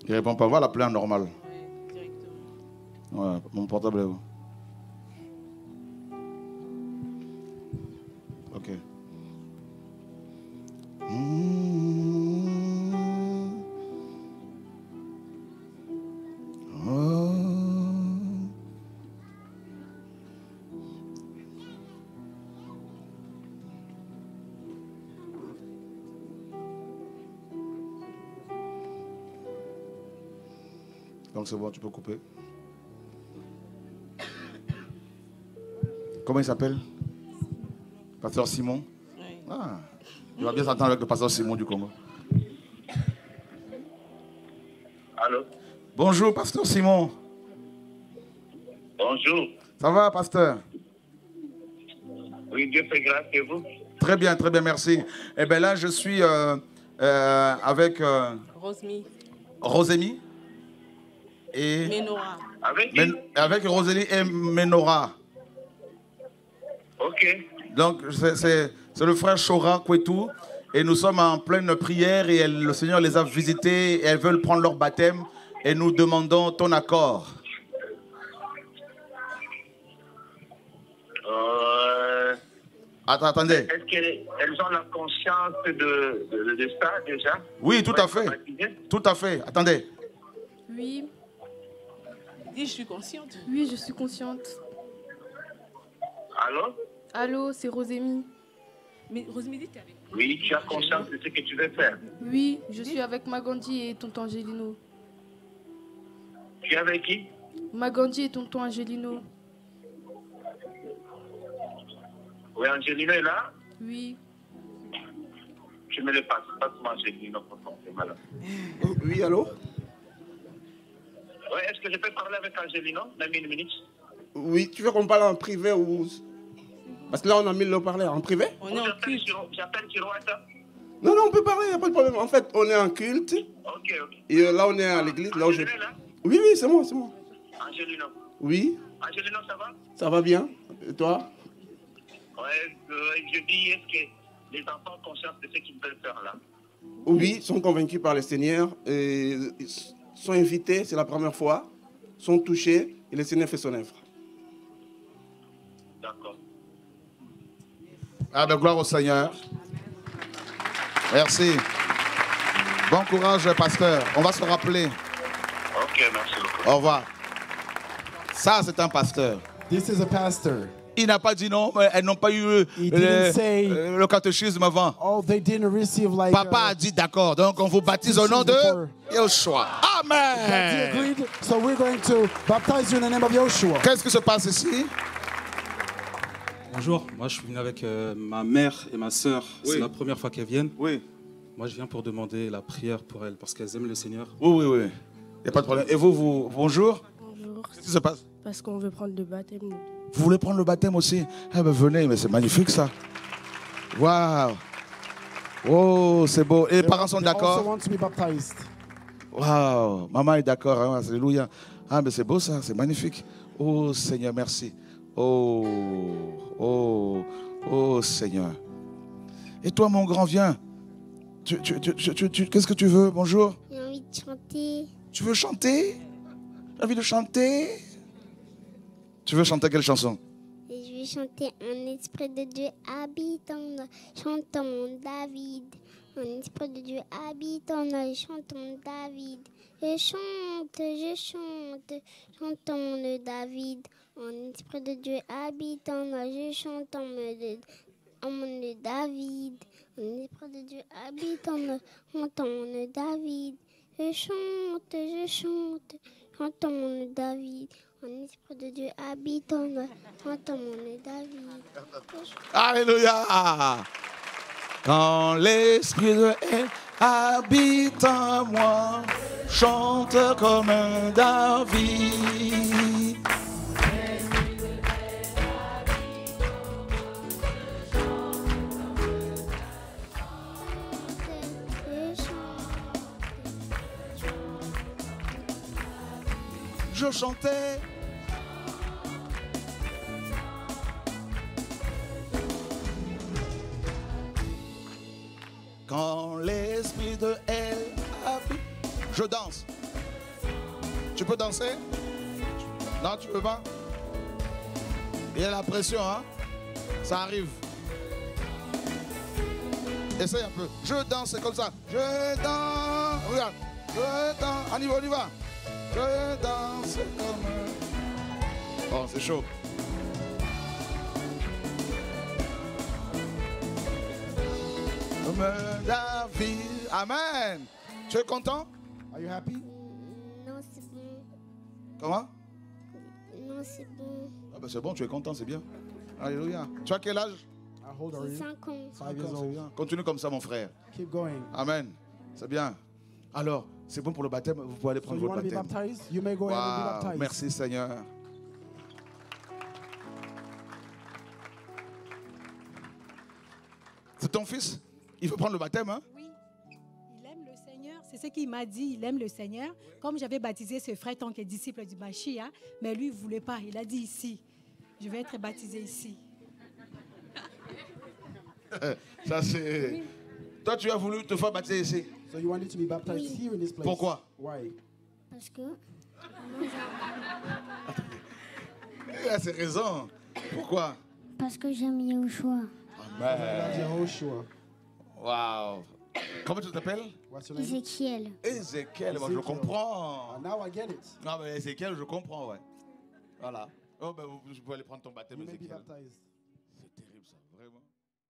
Il répond pas, on va l'appeler en normal. Oui, directement. Ouais, mon portable est où? Ok. Mmh. Donc c'est bon, tu peux couper. Comment il s'appelle? Pasteur Simon Oui. Ah, il va bien s'entendre avec le pasteur Simon du Congo. Allô? Bonjour, pasteur Simon. Bonjour. Ça va, pasteur? Oui, Dieu fait grâce et vous? Très bien, très bien, merci. Eh bien là, je suis euh, euh, avec euh, Rosemi. Rosémie et Ménora. Avec qui? Men- avec Rosélie et Menora. Ok. Donc, c'est- le frère Chora Kwetou. Et nous sommes en pleine prière et elle- le Seigneur les a visités et elles veulent prendre leur baptême. Et nous demandons ton accord. Euh, Attends, attendez. Est-ce qu'elles elles ont la conscience de, de, de ça déjà? Oui, tout à fait. Tout à fait. Attendez. Oui, Dis, je suis consciente. oui, je suis consciente. Allô? Allô, c'est Rosémie. Mais Rosemi, dis, t'es avec moi. Oui, tu as conscience de ce que tu veux faire. Oui, je suis avec Magandhi et tonton Angelino. Tu es avec qui? Magandhi et tonton Angelino. Oui, Angelino est là? Oui. Tu me le passes. Passe-moi Angelino pour ton c'est malade. Oui, allô? Oui, est-ce que je peux parler avec Angelino Même une minute Oui, tu veux qu'on parle en privé ou... Parce que là, on a mis le haut-parleur en privé? On est en J'appelle culte. sur- J'appelle sur WhatsApp. Non, non, on peut parler, il a pas de problème. En fait, on est en culte. Ok, ok. Et euh, là, on est à l'église. Là où je... Là? Oui, oui, c'est moi, c'est moi. Angelino. Oui, Angelino, ça va? Ça va bien. Et toi? Ouais, euh, je dis, est-ce que les enfants ont conscience de ce qu'ils veulent faire là? Oui, sont convaincus par le Seigneur. Et ils sont invités, c'est la première fois. Sont touchés et le Seigneur fait son œuvre. D'accord. Ah ben, gloire au Seigneur. Merci. Bon courage, pasteur. On va se rappeler. Ok, merci beaucoup. Au revoir. Ça, c'est un pasteur. This is a pastor. Il n'a pas dit non, mais elles n'ont pas eu euh, He le, didn't say- euh, le catéchisme avant. Oh, they didn't receive like. Papa uh, a dit d'accord, donc on vous baptise au nom de Yeshua. Daddy Amen. agreed, so we're going to baptize you in the name of Joshua. Qu'est-ce qui se passe ici? Bonjour, moi je suis venu avec euh, ma mère et ma sœur. Oui. C'est la première fois qu'elles viennent. Oui. Moi je viens pour demander la prière pour elles parce qu'elles aiment le Seigneur. Oui, oui, oui. Il n'y a pas de problème. Et vous, vous bonjour Bonjour. Qu'est-ce qui se passe? Parce qu'on veut prendre le baptême. Vous voulez prendre le baptême aussi? Eh ben venez, mais c'est magnifique ça. Waouh Oh, c'est beau. Et les parents sont d'accord? Waouh Maman est d'accord, hein, alléluia. Ah, mais c'est beau ça, c'est magnifique. Oh Seigneur, merci. Oh, oh, oh Seigneur. Et toi, mon grand, viens. Tu, tu- tu- tu- tu- tu- Qu'est-ce que tu veux? Bonjour. J'ai envie de chanter. Tu veux chanter? As envie de chanter? Tu veux chanter quelle chanson? Je vais chanter Un esprit de Dieu habite en nous. Chantons David. Un esprit de Dieu habite en nous. Chantons David. Je chante, je chante. Chantons le David. Un esprit de Dieu habite en nous. Je chante en de David. Un esprit de Dieu habite en nous. Chantons David. Je chante, je chante. Chantons de David. Un esprit de Dieu habite en nous. Chantons de David. Je chante. Alléluia. Quand l'esprit de haine habite en moi, chante comme un David. Je chantais. Quand l'esprit de elle habite. Je danse. Tu peux danser? Non, tu peux pas? Il y a la pression, hein? Ça arrive. Essaye un peu. Je danse, c'est comme ça. Je danse. Regarde. Je danse. On y va, on y va. Je danse comme un... Oh, c'est chaud. Comme un David. Amen. Tu es content? Are you happy? Non, c'est bon. Comment? Non, c'est bon. ah ben C'est bon, tu es content, c'est bien. Alléluia. Tu as quel âge? How old are J'ai you? 5 ans. Five years C'est bien. Continue comme ça, mon frère. Keep going. Amen. C'est bien. Alors, c'est bon pour le baptême. Vous pouvez aller prendre votre baptême. baptized? You may go ahead and be Wow, baptized. Merci, Seigneur. C'est ton fils? Il veut prendre le baptême, hein? Oui, il aime le Seigneur. C'est ce qu'il m'a dit. Il aime le Seigneur. Comme j'avais baptisé ce frère tant que disciple du Machia, mais lui, il ne voulait pas. Il a dit ici. Je vais être baptisé ici. (laughs) Ça, c'est. Toi, tu as voulu te faire baptiser ici? So you wanted to be baptized here in this place? Pourquoi? Why? Parce que Il a ses raisons. Pourquoi? Parce que j'aime Yahushua. Amen. Jehoshua. Waouh. Comment tu t'appelles? Ézéchiel. Ézéchiel, moi je Ezekiel. comprends. Ah, now I get it. Non, mais Ézéchiel, je comprends, ouais. Voilà. Oh, ben, vous, vous pouvez aller prendre ton baptême, Ézéchiel.